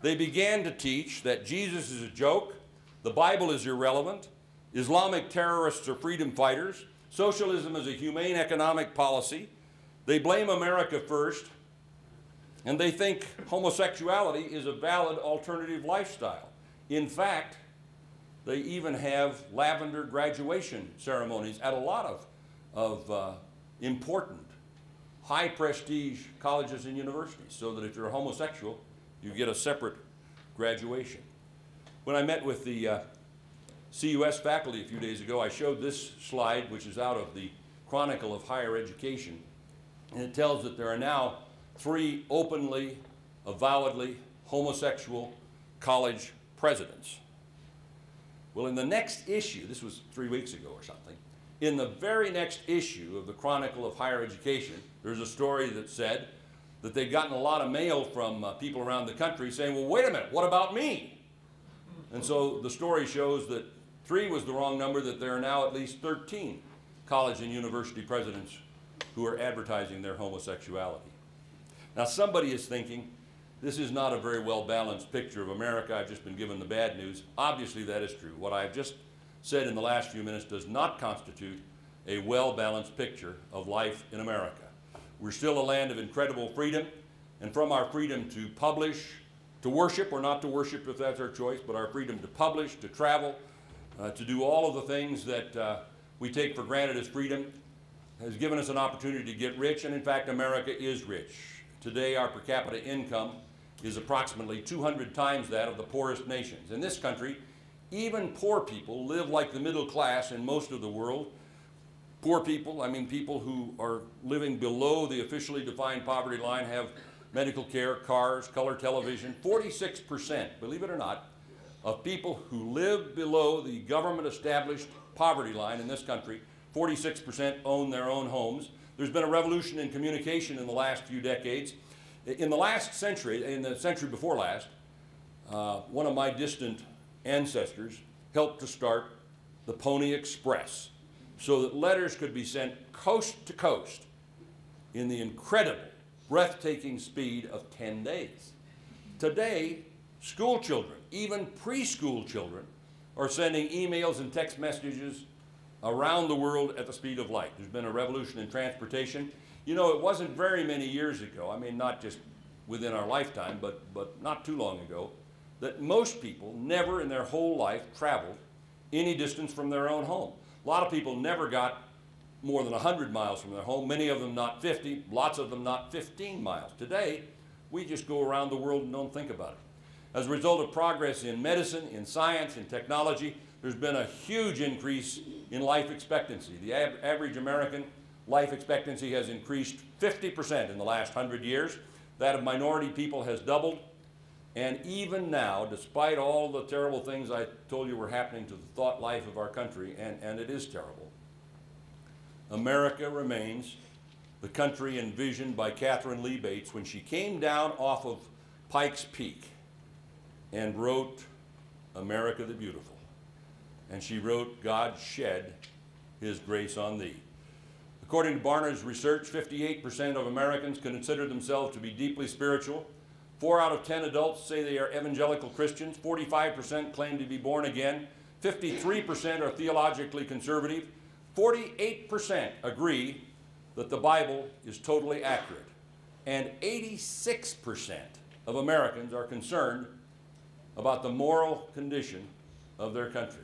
they began to teach that Jesus is a joke, the Bible is irrelevant, Islamic terrorists are freedom fighters, socialism is a humane economic policy, they blame America first, and they think homosexuality is a valid alternative lifestyle. In fact, they even have lavender graduation ceremonies at a lot of, of uh, important, high prestige colleges and universities, so that if you're a homosexual, you get a separate graduation. When I met with the uh, CUS faculty a few days ago, I showed this slide, which is out of the Chronicle of Higher Education, and it tells that there are now three openly, avowedly homosexual college presidents. Well, in the next issue, this was three weeks ago or something, in the very next issue of the Chronicle of Higher Education, there's a story that said that they'd gotten a lot of mail from uh, people around the country saying, well, wait a minute, what about me? And so the story shows that three was the wrong number, that there are now at least 13 college and university presidents who are advertising their homosexuality. Now, somebody is thinking, this is not a very well balanced picture of America. I've just been given the bad news. Obviously, that is true. What I've just said in the last few minutes does not constitute a well balanced picture of life in America. We're still a land of incredible freedom, and from our freedom to publish, to worship or not to worship if that's our choice, but our freedom to publish, to travel, uh, to do all of the things that uh, we take for granted as freedom, has given us an opportunity to get rich, and in fact, America is rich. Today, our per capita income is approximately 200 times that of the poorest nations. In this country, even poor people live like the middle class in most of the world. Poor people, I mean people who are living below the officially defined poverty line, have medical care, cars, color television. 46%, believe it or not, of people who live below the government established poverty line in this country 46% own their own homes. There's been a revolution in communication in the last few decades. In the last century, in the century before last, uh, one of my distant ancestors helped to start the Pony Express so that letters could be sent coast to coast in the incredible, breathtaking speed of 10 days. Today, school children, even preschool children, are sending emails and text messages around the world at the speed of light. There's been a revolution in transportation. You know, it wasn't very many years ago, I mean, not just within our lifetime, but, but not too long ago, that most people never in their whole life traveled any distance from their own home. A lot of people never got more than 100 miles from their home, many of them not 50, lots of them not 15 miles. Today, we just go around the world and don't think about it. As a result of progress in medicine, in science, in technology, there's been a huge increase in life expectancy. The average American life expectancy has increased 50% in the last 100 years. That of minority people has doubled. And even now, despite all the terrible things I told you were happening to the thought life of our country, and, and it is terrible, America remains the country envisioned by Katharine Lee Bates when she came down off of Pikes Peak and wrote America the Beautiful and she wrote, God shed his grace on thee. According to Barna's research, 58% of Americans consider themselves to be deeply spiritual. Four out of 10 adults say they are evangelical Christians. 45% claim to be born again. 53% are theologically conservative. 48% agree that the Bible is totally accurate. And 86% of Americans are concerned about the moral condition of their country.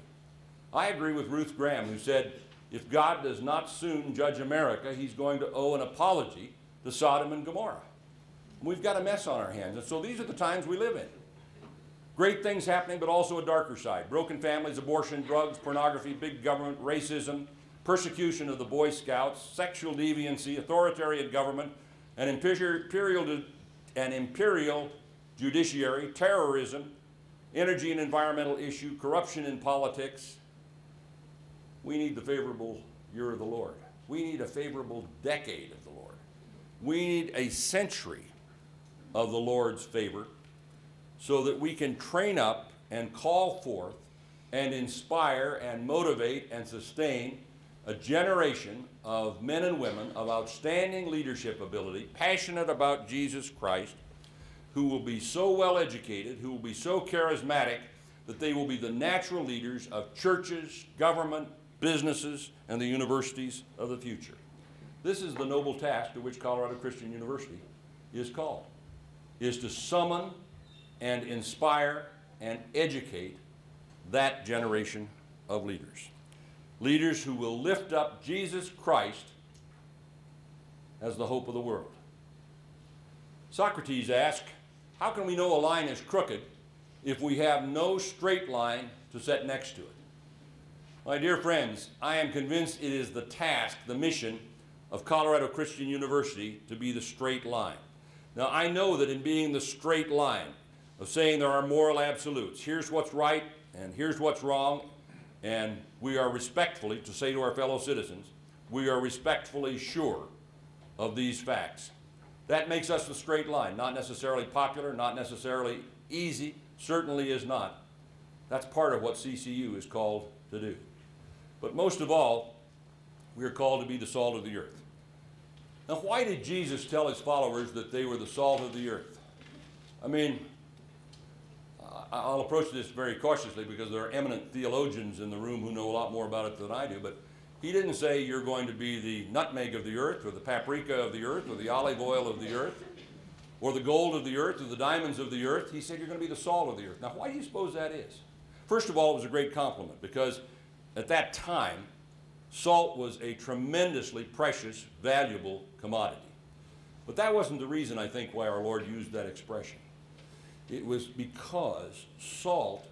I agree with Ruth Graham, who said, if God does not soon judge America, he's going to owe an apology to Sodom and Gomorrah. We've got a mess on our hands, and so these are the times we live in. Great things happening, but also a darker side. Broken families, abortion, drugs, pornography, big government, racism, persecution of the Boy Scouts, sexual deviancy, authoritarian government, an imperial, an imperial judiciary, terrorism, energy and environmental issue, corruption in politics, we need the favorable year of the Lord. We need a favorable decade of the Lord. We need a century of the Lord's favor so that we can train up and call forth and inspire and motivate and sustain a generation of men and women of outstanding leadership ability, passionate about Jesus Christ, who will be so well educated, who will be so charismatic that they will be the natural leaders of churches, government, businesses, and the universities of the future. This is the noble task to which Colorado Christian University is called, is to summon and inspire and educate that generation of leaders. Leaders who will lift up Jesus Christ as the hope of the world. Socrates asked, how can we know a line is crooked if we have no straight line to set next to it? My dear friends, I am convinced it is the task, the mission of Colorado Christian University to be the straight line. Now, I know that in being the straight line of saying there are moral absolutes, here's what's right and here's what's wrong, and we are respectfully to say to our fellow citizens, we are respectfully sure of these facts. That makes us the straight line, not necessarily popular, not necessarily easy, certainly is not. That's part of what CCU is called to do. But most of all, we are called to be the salt of the earth. Now, why did Jesus tell his followers that they were the salt of the earth? I mean, I'll approach this very cautiously because there are eminent theologians in the room who know a lot more about it than I do, but He didn't say you're going to be the nutmeg of the earth, or the paprika of the earth, or the olive oil of the earth, or the gold of the earth, or the diamonds of the earth. He said you're going to be the salt of the earth. Now, why do you suppose that is? First of all, it was a great compliment because at that time, salt was a tremendously precious, valuable commodity. But that wasn't the reason, I think, why our Lord used that expression. It was because salt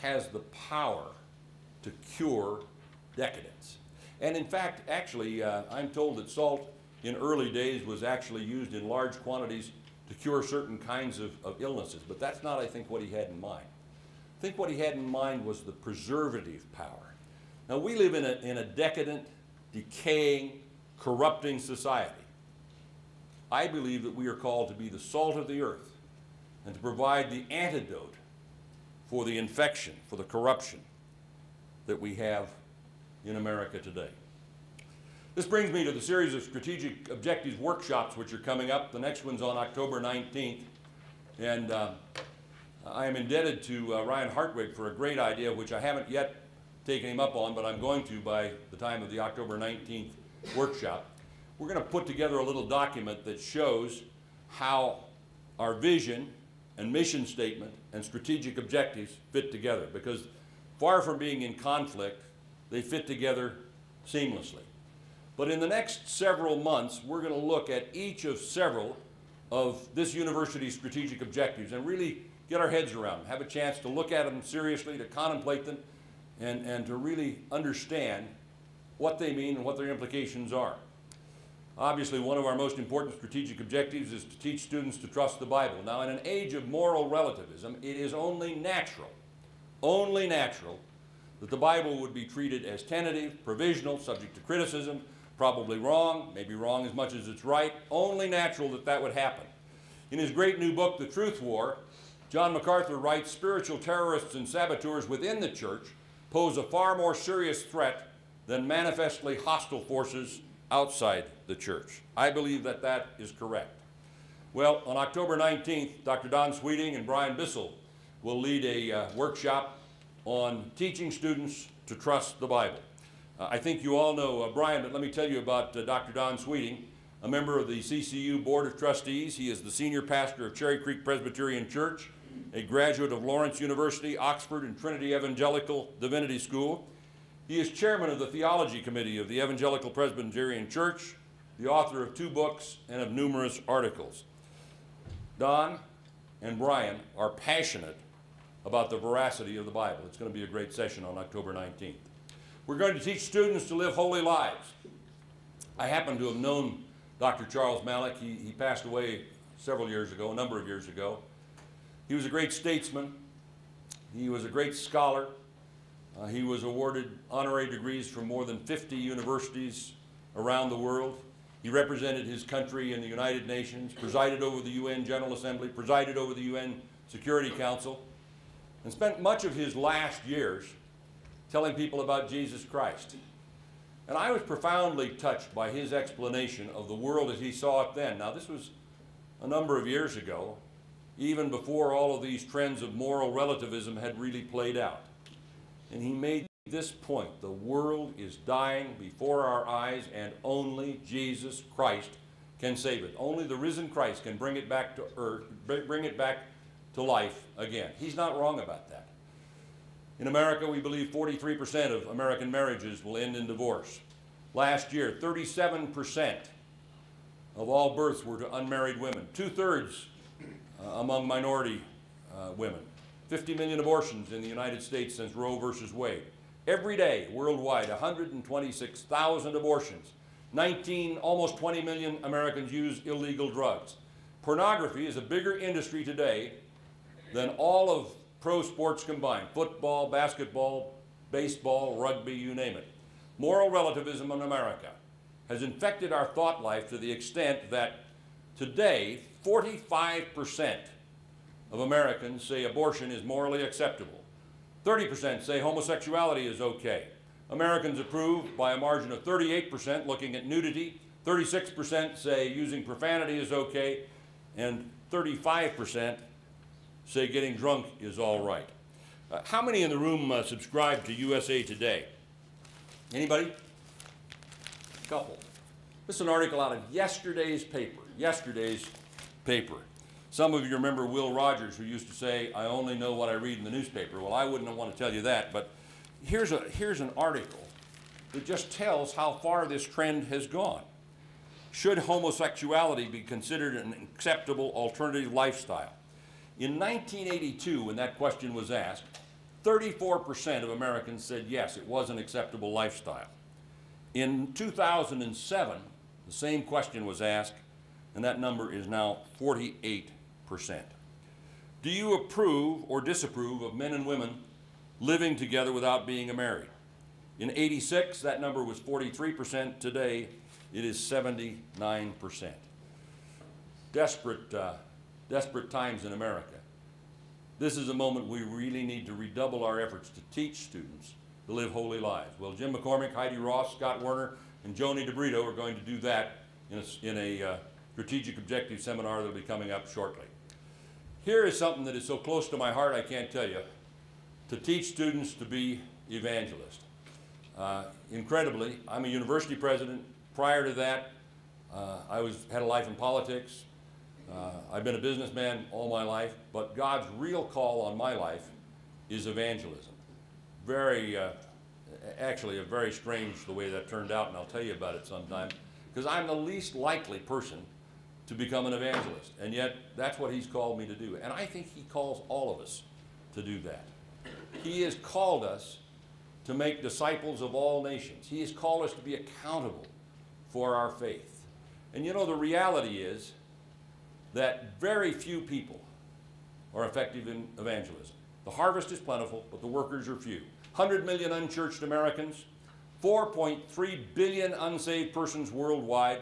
has the power to cure decadence. And in fact, actually, uh, I'm told that salt in early days was actually used in large quantities to cure certain kinds of, of illnesses. But that's not, I think, what he had in mind. I think what he had in mind was the preservative power. Now, we live in a, in a decadent, decaying, corrupting society. I believe that we are called to be the salt of the earth and to provide the antidote for the infection, for the corruption that we have in America today. This brings me to the series of strategic objectives workshops which are coming up. The next one's on October 19th. And uh, I am indebted to uh, Ryan Hartwig for a great idea, which I haven't yet taken him up on, but I'm going to by the time of the October 19th workshop. We're going to put together a little document that shows how our vision and mission statement and strategic objectives fit together because far from being in conflict, they fit together seamlessly. But in the next several months, we're going to look at each of several of this university's strategic objectives and really get our heads around them, have a chance to look at them seriously, to contemplate them, and, and to really understand what they mean and what their implications are. Obviously, one of our most important strategic objectives is to teach students to trust the Bible. Now, in an age of moral relativism, it is only natural, only natural, that the Bible would be treated as tentative, provisional, subject to criticism, probably wrong, maybe wrong as much as it's right, only natural that that would happen. In his great new book, The Truth War, John MacArthur writes spiritual terrorists and saboteurs within the church pose a far more serious threat than manifestly hostile forces outside the church. I believe that that is correct. Well, on October 19th, Dr. Don Sweeting and Brian Bissell will lead a uh, workshop on teaching students to trust the Bible. Uh, I think you all know uh, Brian, but let me tell you about uh, Dr. Don Sweeting, a member of the CCU Board of Trustees. He is the senior pastor of Cherry Creek Presbyterian Church, a graduate of Lawrence University, Oxford, and Trinity Evangelical Divinity School. He is chairman of the Theology Committee of the Evangelical Presbyterian Church, the author of two books and of numerous articles. Don and Brian are passionate about the veracity of the Bible. It's going to be a great session on October 19th. We're going to teach students to live holy lives. I happen to have known Dr. Charles Malik. He, he passed away several years ago, a number of years ago. He was a great statesman. He was a great scholar. Uh, he was awarded honorary degrees from more than 50 universities around the world. He represented his country in the United Nations, presided over the UN General Assembly, presided over the UN Security Council, and spent much of his last years telling people about Jesus Christ. And I was profoundly touched by his explanation of the world as he saw it then. Now, this was a number of years ago, even before all of these trends of moral relativism had really played out. And he made this point the world is dying before our eyes, and only Jesus Christ can save it. Only the risen Christ can bring it back to earth, bring it back to life again. He's not wrong about that. In America, we believe 43% of American marriages will end in divorce. Last year, 37% of all births were to unmarried women, two thirds uh, among minority uh, women. 50 million abortions in the United States since Roe versus Wade. Every day, worldwide, 126,000 abortions. 19, almost 20 million Americans use illegal drugs. Pornography is a bigger industry today than all of pro sports combined football, basketball, baseball, rugby, you name it. Moral relativism in America has infected our thought life to the extent that today, 45% of Americans say abortion is morally acceptable. 30% say homosexuality is okay. Americans approve by a margin of 38% looking at nudity. 36% say using profanity is okay. And 35% say getting drunk is all right. Uh, how many in the room uh, subscribe to USA Today? Anybody? A couple. This is an article out of yesterday's paper, yesterday's paper. Some of you remember Will Rogers, who used to say, I only know what I read in the newspaper. Well, I wouldn't want to tell you that, but here's, a, here's an article that just tells how far this trend has gone. Should homosexuality be considered an acceptable alternative lifestyle? In 1982, when that question was asked, 34% of Americans said yes, it was an acceptable lifestyle. In 2007, the same question was asked, and that number is now 48%. Do you approve or disapprove of men and women living together without being a married? In 86, that number was 43%. Today, it is 79%. Desperate, uh, desperate times in America. This is a moment we really need to redouble our efforts to teach students to live holy lives. Well, Jim McCormick, Heidi Ross, Scott Werner, and Joni DeBrito are going to do that in a, in a uh, strategic objective seminar that will be coming up shortly. Here is something that is so close to my heart I can't tell you. To teach students to be evangelists. Uh, incredibly, I'm a university president. Prior to that, uh, I was, had a life in politics. Uh, I've been a businessman all my life, but God's real call on my life is evangelism. Very, uh, actually, a very strange the way that turned out, and I'll tell you about it sometime, because I'm the least likely person to become an evangelist, and yet that's what He's called me to do. And I think He calls all of us to do that. He has called us to make disciples of all nations. He has called us to be accountable for our faith. And you know, the reality is that very few people are effective in evangelism. The harvest is plentiful, but the workers are few. 100 million unchurched Americans, 4.3 billion unsaved persons worldwide,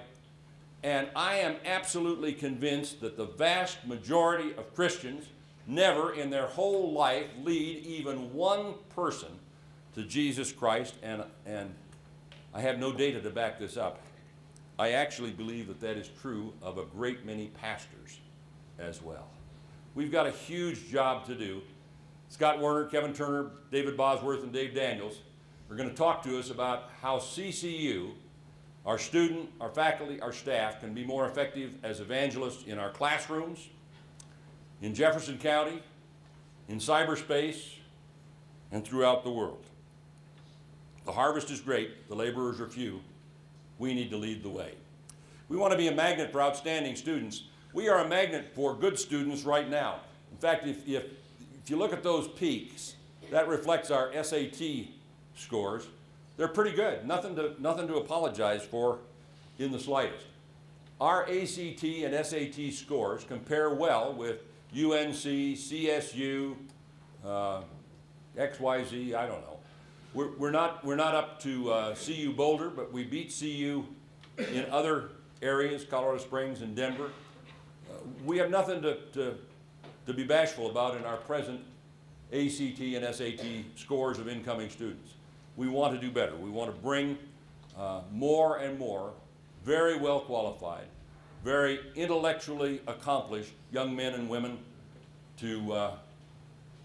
and I am absolutely convinced that the vast majority of Christians never in their whole life lead even one person to Jesus Christ, and, and I have no data to back this up. I actually believe that that is true of a great many pastors as well. We've got a huge job to do. Scott Werner, Kevin Turner, David Bosworth, and Dave Daniels are going to talk to us about how CCU, our student, our faculty, our staff, can be more effective as evangelists in our classrooms, in Jefferson County, in cyberspace, and throughout the world. The harvest is great, the laborers are few. We need to lead the way. We want to be a magnet for outstanding students. We are a magnet for good students right now. In fact, if, if, if you look at those peaks, that reflects our SAT scores. They're pretty good. Nothing to, nothing to apologize for in the slightest. Our ACT and SAT scores compare well with UNC, CSU, uh, XYZ, I don't know. We're, we're, not, we're not up to uh, CU Boulder, but we beat CU in other areas, Colorado Springs and Denver. Uh, we have nothing to, to, to be bashful about in our present ACT and SAT scores of incoming students. We want to do better. We want to bring uh, more and more very well qualified, very intellectually accomplished young men and women to uh,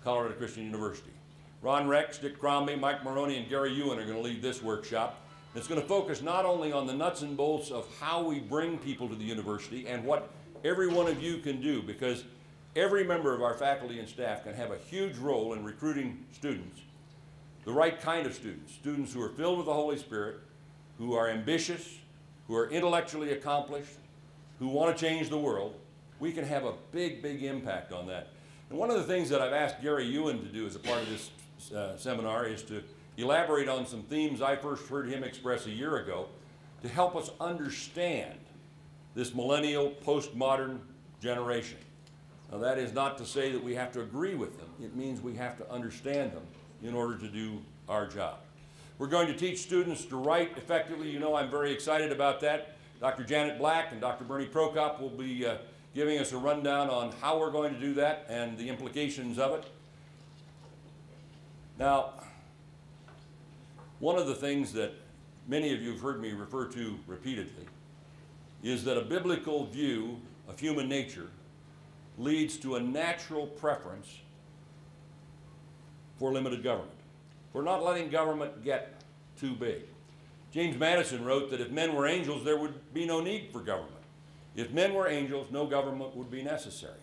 Colorado Christian University. Ron Rex, Dick Crombie, Mike Maroney, and Gary Ewan are going to lead this workshop. It's going to focus not only on the nuts and bolts of how we bring people to the university and what every one of you can do, because every member of our faculty and staff can have a huge role in recruiting students, the right kind of students, students who are filled with the Holy Spirit, who are ambitious, who are intellectually accomplished, who want to change the world. We can have a big, big impact on that. And one of the things that I've asked Gary Ewan to do as a part of this uh, seminar is to elaborate on some themes I first heard him express a year ago to help us understand this millennial postmodern generation. Now, that is not to say that we have to agree with them. It means we have to understand them in order to do our job. We're going to teach students to write effectively. You know I'm very excited about that. Dr. Janet Black and Dr. Bernie Prokop will be uh, giving us a rundown on how we're going to do that and the implications of it. Now, one of the things that many of you have heard me refer to repeatedly is that a biblical view of human nature leads to a natural preference for limited government. We're not letting government get too big. James Madison wrote that if men were angels, there would be no need for government. If men were angels, no government would be necessary.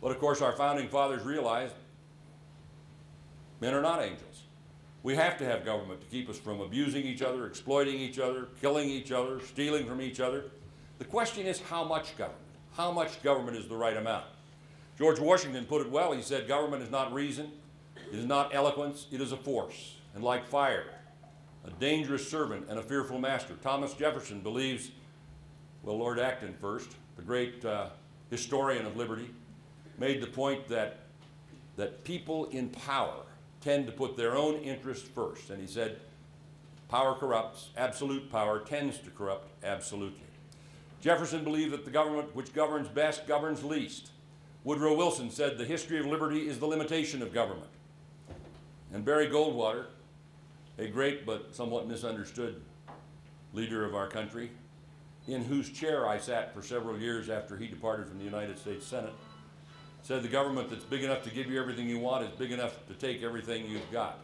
But of course, our founding fathers realized men are not angels. We have to have government to keep us from abusing each other, exploiting each other, killing each other, stealing from each other. The question is how much government? How much government is the right amount? George Washington put it well. He said, Government is not reason, it is not eloquence, it is a force. And like fire, a dangerous servant and a fearful master. Thomas Jefferson believes, well, Lord Acton first, the great uh, historian of liberty, made the point that, that people in power tend to put their own interests first. And he said, power corrupts, absolute power tends to corrupt absolutely. Jefferson believed that the government which governs best governs least. Woodrow Wilson said the history of liberty is the limitation of government. And Barry Goldwater, a great but somewhat misunderstood leader of our country, in whose chair I sat for several years after he departed from the United States Senate, said the government that's big enough to give you everything you want is big enough to take everything you've got.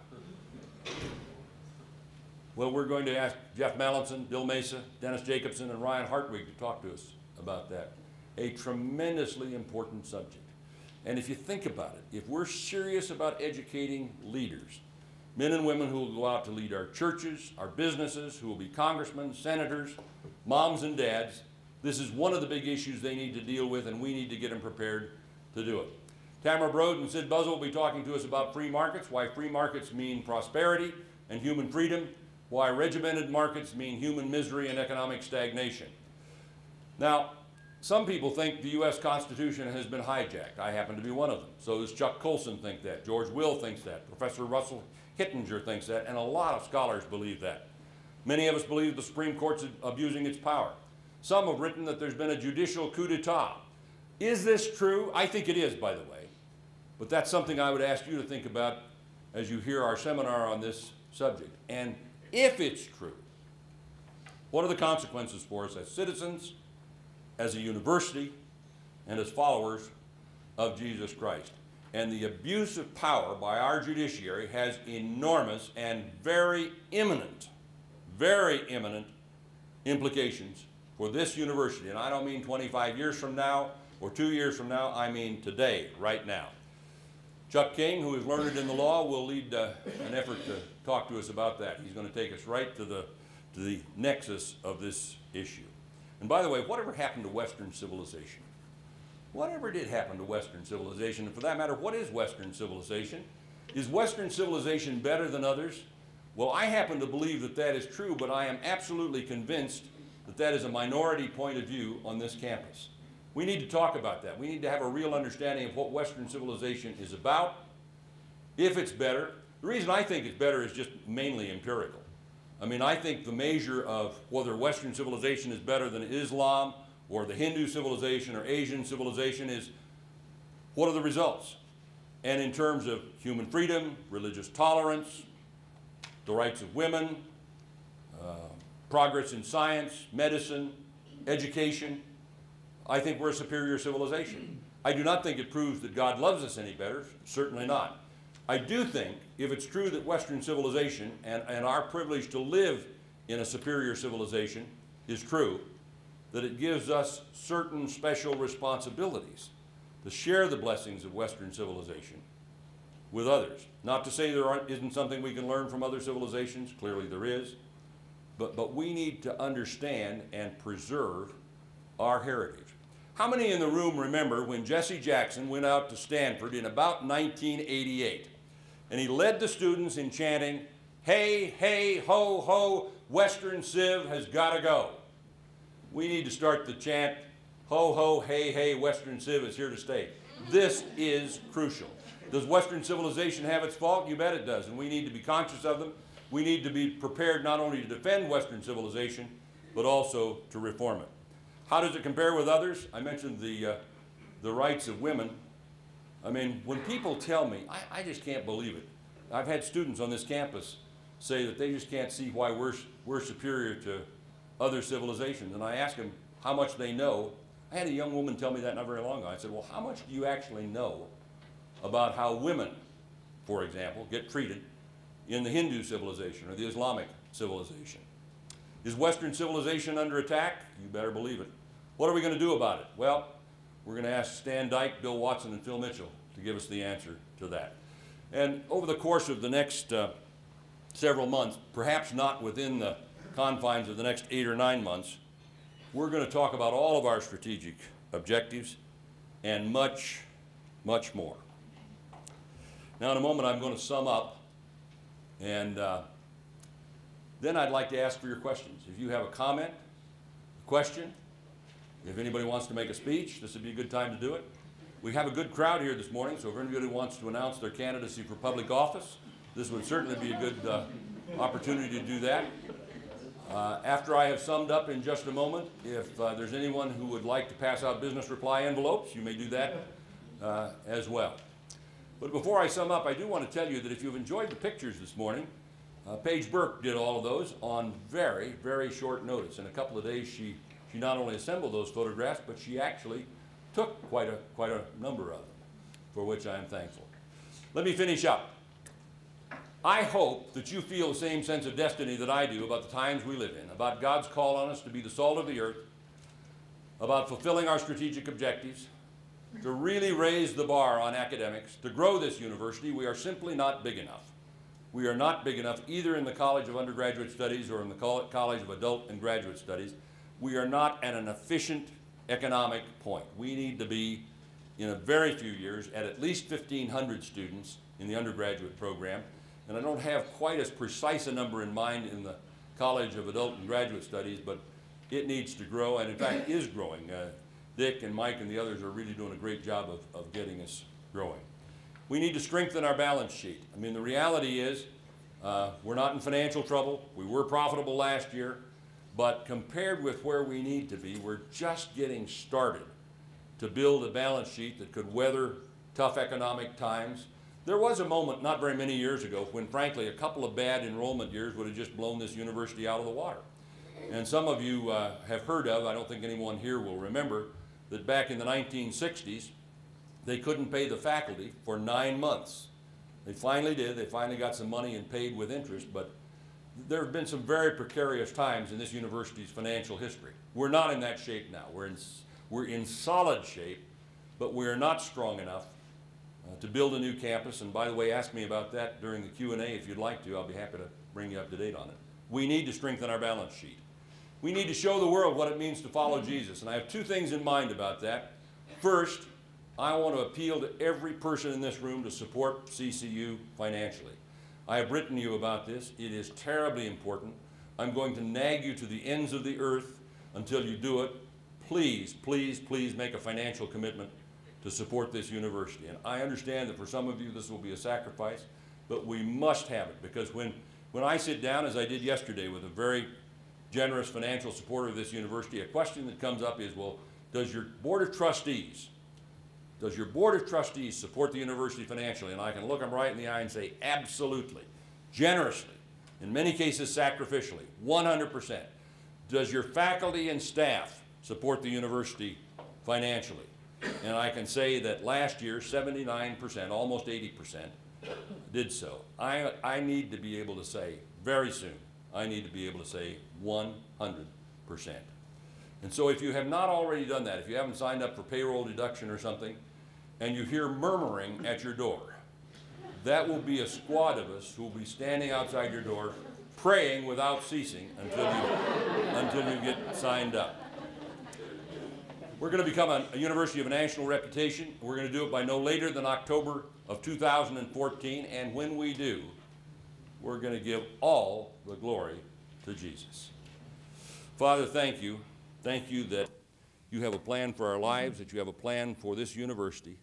Well, we're going to ask Jeff Mallinson, Bill Mesa, Dennis Jacobson, and Ryan Hartwig to talk to us about that. A tremendously important subject. And if you think about it, if we're serious about educating leaders, men and women who will go out to lead our churches, our businesses, who will be congressmen, senators, moms and dads, this is one of the big issues they need to deal with, and we need to get them prepared to do it. Tamara Brode and Sid Buzzell will be talking to us about free markets, why free markets mean prosperity and human freedom, why regimented markets mean human misery and economic stagnation. Now, some people think the U.S. Constitution has been hijacked. I happen to be one of them. So does Chuck Colson think that. George Will thinks that. Professor Russell Hittinger thinks that. And a lot of scholars believe that. Many of us believe the Supreme Court's abusing its power. Some have written that there's been a judicial coup d'etat. Is this true? I think it is, by the way. But that's something I would ask you to think about as you hear our seminar on this subject. And if it's true, what are the consequences for us as citizens, as a university, and as followers of Jesus Christ? And the abuse of power by our judiciary has enormous and very imminent, very imminent implications for this university. And I don't mean 25 years from now or two years from now, I mean today, right now. Chuck King, who is learned in the law, will lead uh, an effort to talk to us about that. He's going to take us right to the, to the nexus of this issue. And by the way, whatever happened to Western civilization? Whatever did happen to Western civilization? And for that matter, what is Western civilization? Is Western civilization better than others? Well, I happen to believe that that is true, but I am absolutely convinced that that is a minority point of view on this campus. We need to talk about that. We need to have a real understanding of what Western civilization is about, if it's better. The reason I think it's better is just mainly empirical. I mean, I think the measure of whether Western civilization is better than Islam or the Hindu civilization or Asian civilization is what are the results? And in terms of human freedom, religious tolerance, the rights of women, uh, progress in science, medicine, education, I think we're a superior civilization. I do not think it proves that God loves us any better, certainly not. I do think if it's true that Western civilization and, and our privilege to live in a superior civilization is true, that it gives us certain special responsibilities to share the blessings of Western civilization with others. Not to say there aren't, isn't something we can learn from other civilizations, clearly there is, but, but we need to understand and preserve our heritage. How many in the room remember when Jesse Jackson went out to Stanford in about 1988 and he led the students in chanting, Hey, hey, ho, ho, Western Civ has got to go. We need to start the chant, Ho, ho, hey, hey, Western Civ is here to stay. This is crucial. Does Western civilization have its fault? You bet it does, and we need to be conscious of them. We need to be prepared not only to defend Western civilization, but also to reform it. How does it compare with others? I mentioned the, uh, the rights of women. I mean, when people tell me, I, I just can't believe it. I've had students on this campus say that they just can't see why we're, we're superior to other civilizations. And I ask them how much they know. I had a young woman tell me that not very long ago. I said, well, how much do you actually know about how women, for example, get treated in the Hindu civilization or the Islamic civilization? Is Western civilization under attack? You better believe it. What are we going to do about it? Well, we're going to ask Stan Dyke, Bill Watson, and Phil Mitchell to give us the answer to that. And over the course of the next uh, several months, perhaps not within the confines of the next eight or nine months, we're going to talk about all of our strategic objectives and much, much more. Now, in a moment, I'm going to sum up, and uh, then I'd like to ask for your questions. If you have a comment, a question, if anybody wants to make a speech, this would be a good time to do it. We have a good crowd here this morning, so if anybody wants to announce their candidacy for public office, this would certainly be a good uh, opportunity to do that. Uh, after I have summed up in just a moment, if uh, there's anyone who would like to pass out business reply envelopes, you may do that uh, as well. But before I sum up, I do want to tell you that if you've enjoyed the pictures this morning, uh, Paige Burke did all of those on very, very short notice. In a couple of days, she, she not only assembled those photographs, but she actually took quite a, quite a number of them, for which I am thankful. Let me finish up. I hope that you feel the same sense of destiny that I do about the times we live in, about God's call on us to be the salt of the earth, about fulfilling our strategic objectives, to really raise the bar on academics, to grow this university. We are simply not big enough. We are not big enough either in the College of Undergraduate Studies or in the College of Adult and Graduate Studies. We are not at an efficient economic point. We need to be, in a very few years, at at least 1,500 students in the undergraduate program. And I don't have quite as precise a number in mind in the College of Adult and Graduate Studies, but it needs to grow, and in fact is growing. Uh, Dick and Mike and the others are really doing a great job of, of getting us growing. We need to strengthen our balance sheet. I mean, the reality is uh, we're not in financial trouble. We were profitable last year, but compared with where we need to be, we're just getting started to build a balance sheet that could weather tough economic times. There was a moment not very many years ago when, frankly, a couple of bad enrollment years would have just blown this university out of the water. And some of you uh, have heard of, I don't think anyone here will remember, that back in the 1960s, they couldn't pay the faculty for nine months. They finally did. They finally got some money and paid with interest, but there have been some very precarious times in this university's financial history. We're not in that shape now. We're in, we're in solid shape, but we're not strong enough uh, to build a new campus. And by the way, ask me about that during the Q&A if you'd like to. I'll be happy to bring you up to date on it. We need to strengthen our balance sheet. We need to show the world what it means to follow Jesus. And I have two things in mind about that. First, I want to appeal to every person in this room to support CCU financially. I have written you about this. It is terribly important. I'm going to nag you to the ends of the earth until you do it. Please, please, please make a financial commitment to support this university. And I understand that for some of you this will be a sacrifice, but we must have it because when, when I sit down, as I did yesterday, with a very generous financial supporter of this university, a question that comes up is, well, does your board of trustees, does your board of trustees support the university financially? And I can look them right in the eye and say, absolutely, generously, in many cases sacrificially, 100%. Does your faculty and staff support the university financially? And I can say that last year, 79%, almost 80%, did so. I, I need to be able to say very soon, I need to be able to say 100%. And so if you have not already done that, if you haven't signed up for payroll deduction or something, and you hear murmuring at your door, that will be a squad of us who will be standing outside your door praying without ceasing until you, until you get signed up. We're going to become a, a, university of a national reputation. We're going to do it by no later than October of 2014, and when we do, we're going to give all the glory to Jesus. Father, thank you. Thank you that you have a plan for our lives, that you have a plan for this university,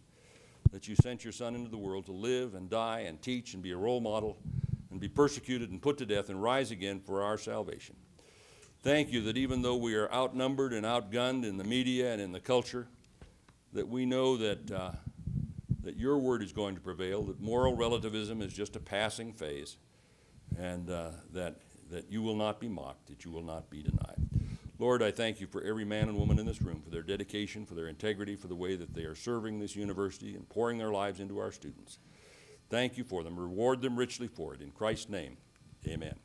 that you sent your Son into the world to live and die and teach and be a role model and be persecuted and put to death and rise again for our salvation. Thank you that even though we are outnumbered and outgunned in the media and in the culture, that we know that, uh, that your word is going to prevail, that moral relativism is just a passing phase, and uh, that, that you will not be mocked, that you will not be denied. Lord, I thank you for every man and woman in this room, for their dedication, for their integrity, for the way that they are serving this university and pouring their lives into our students. Thank you for them. Reward them richly for it. In Christ's name, amen.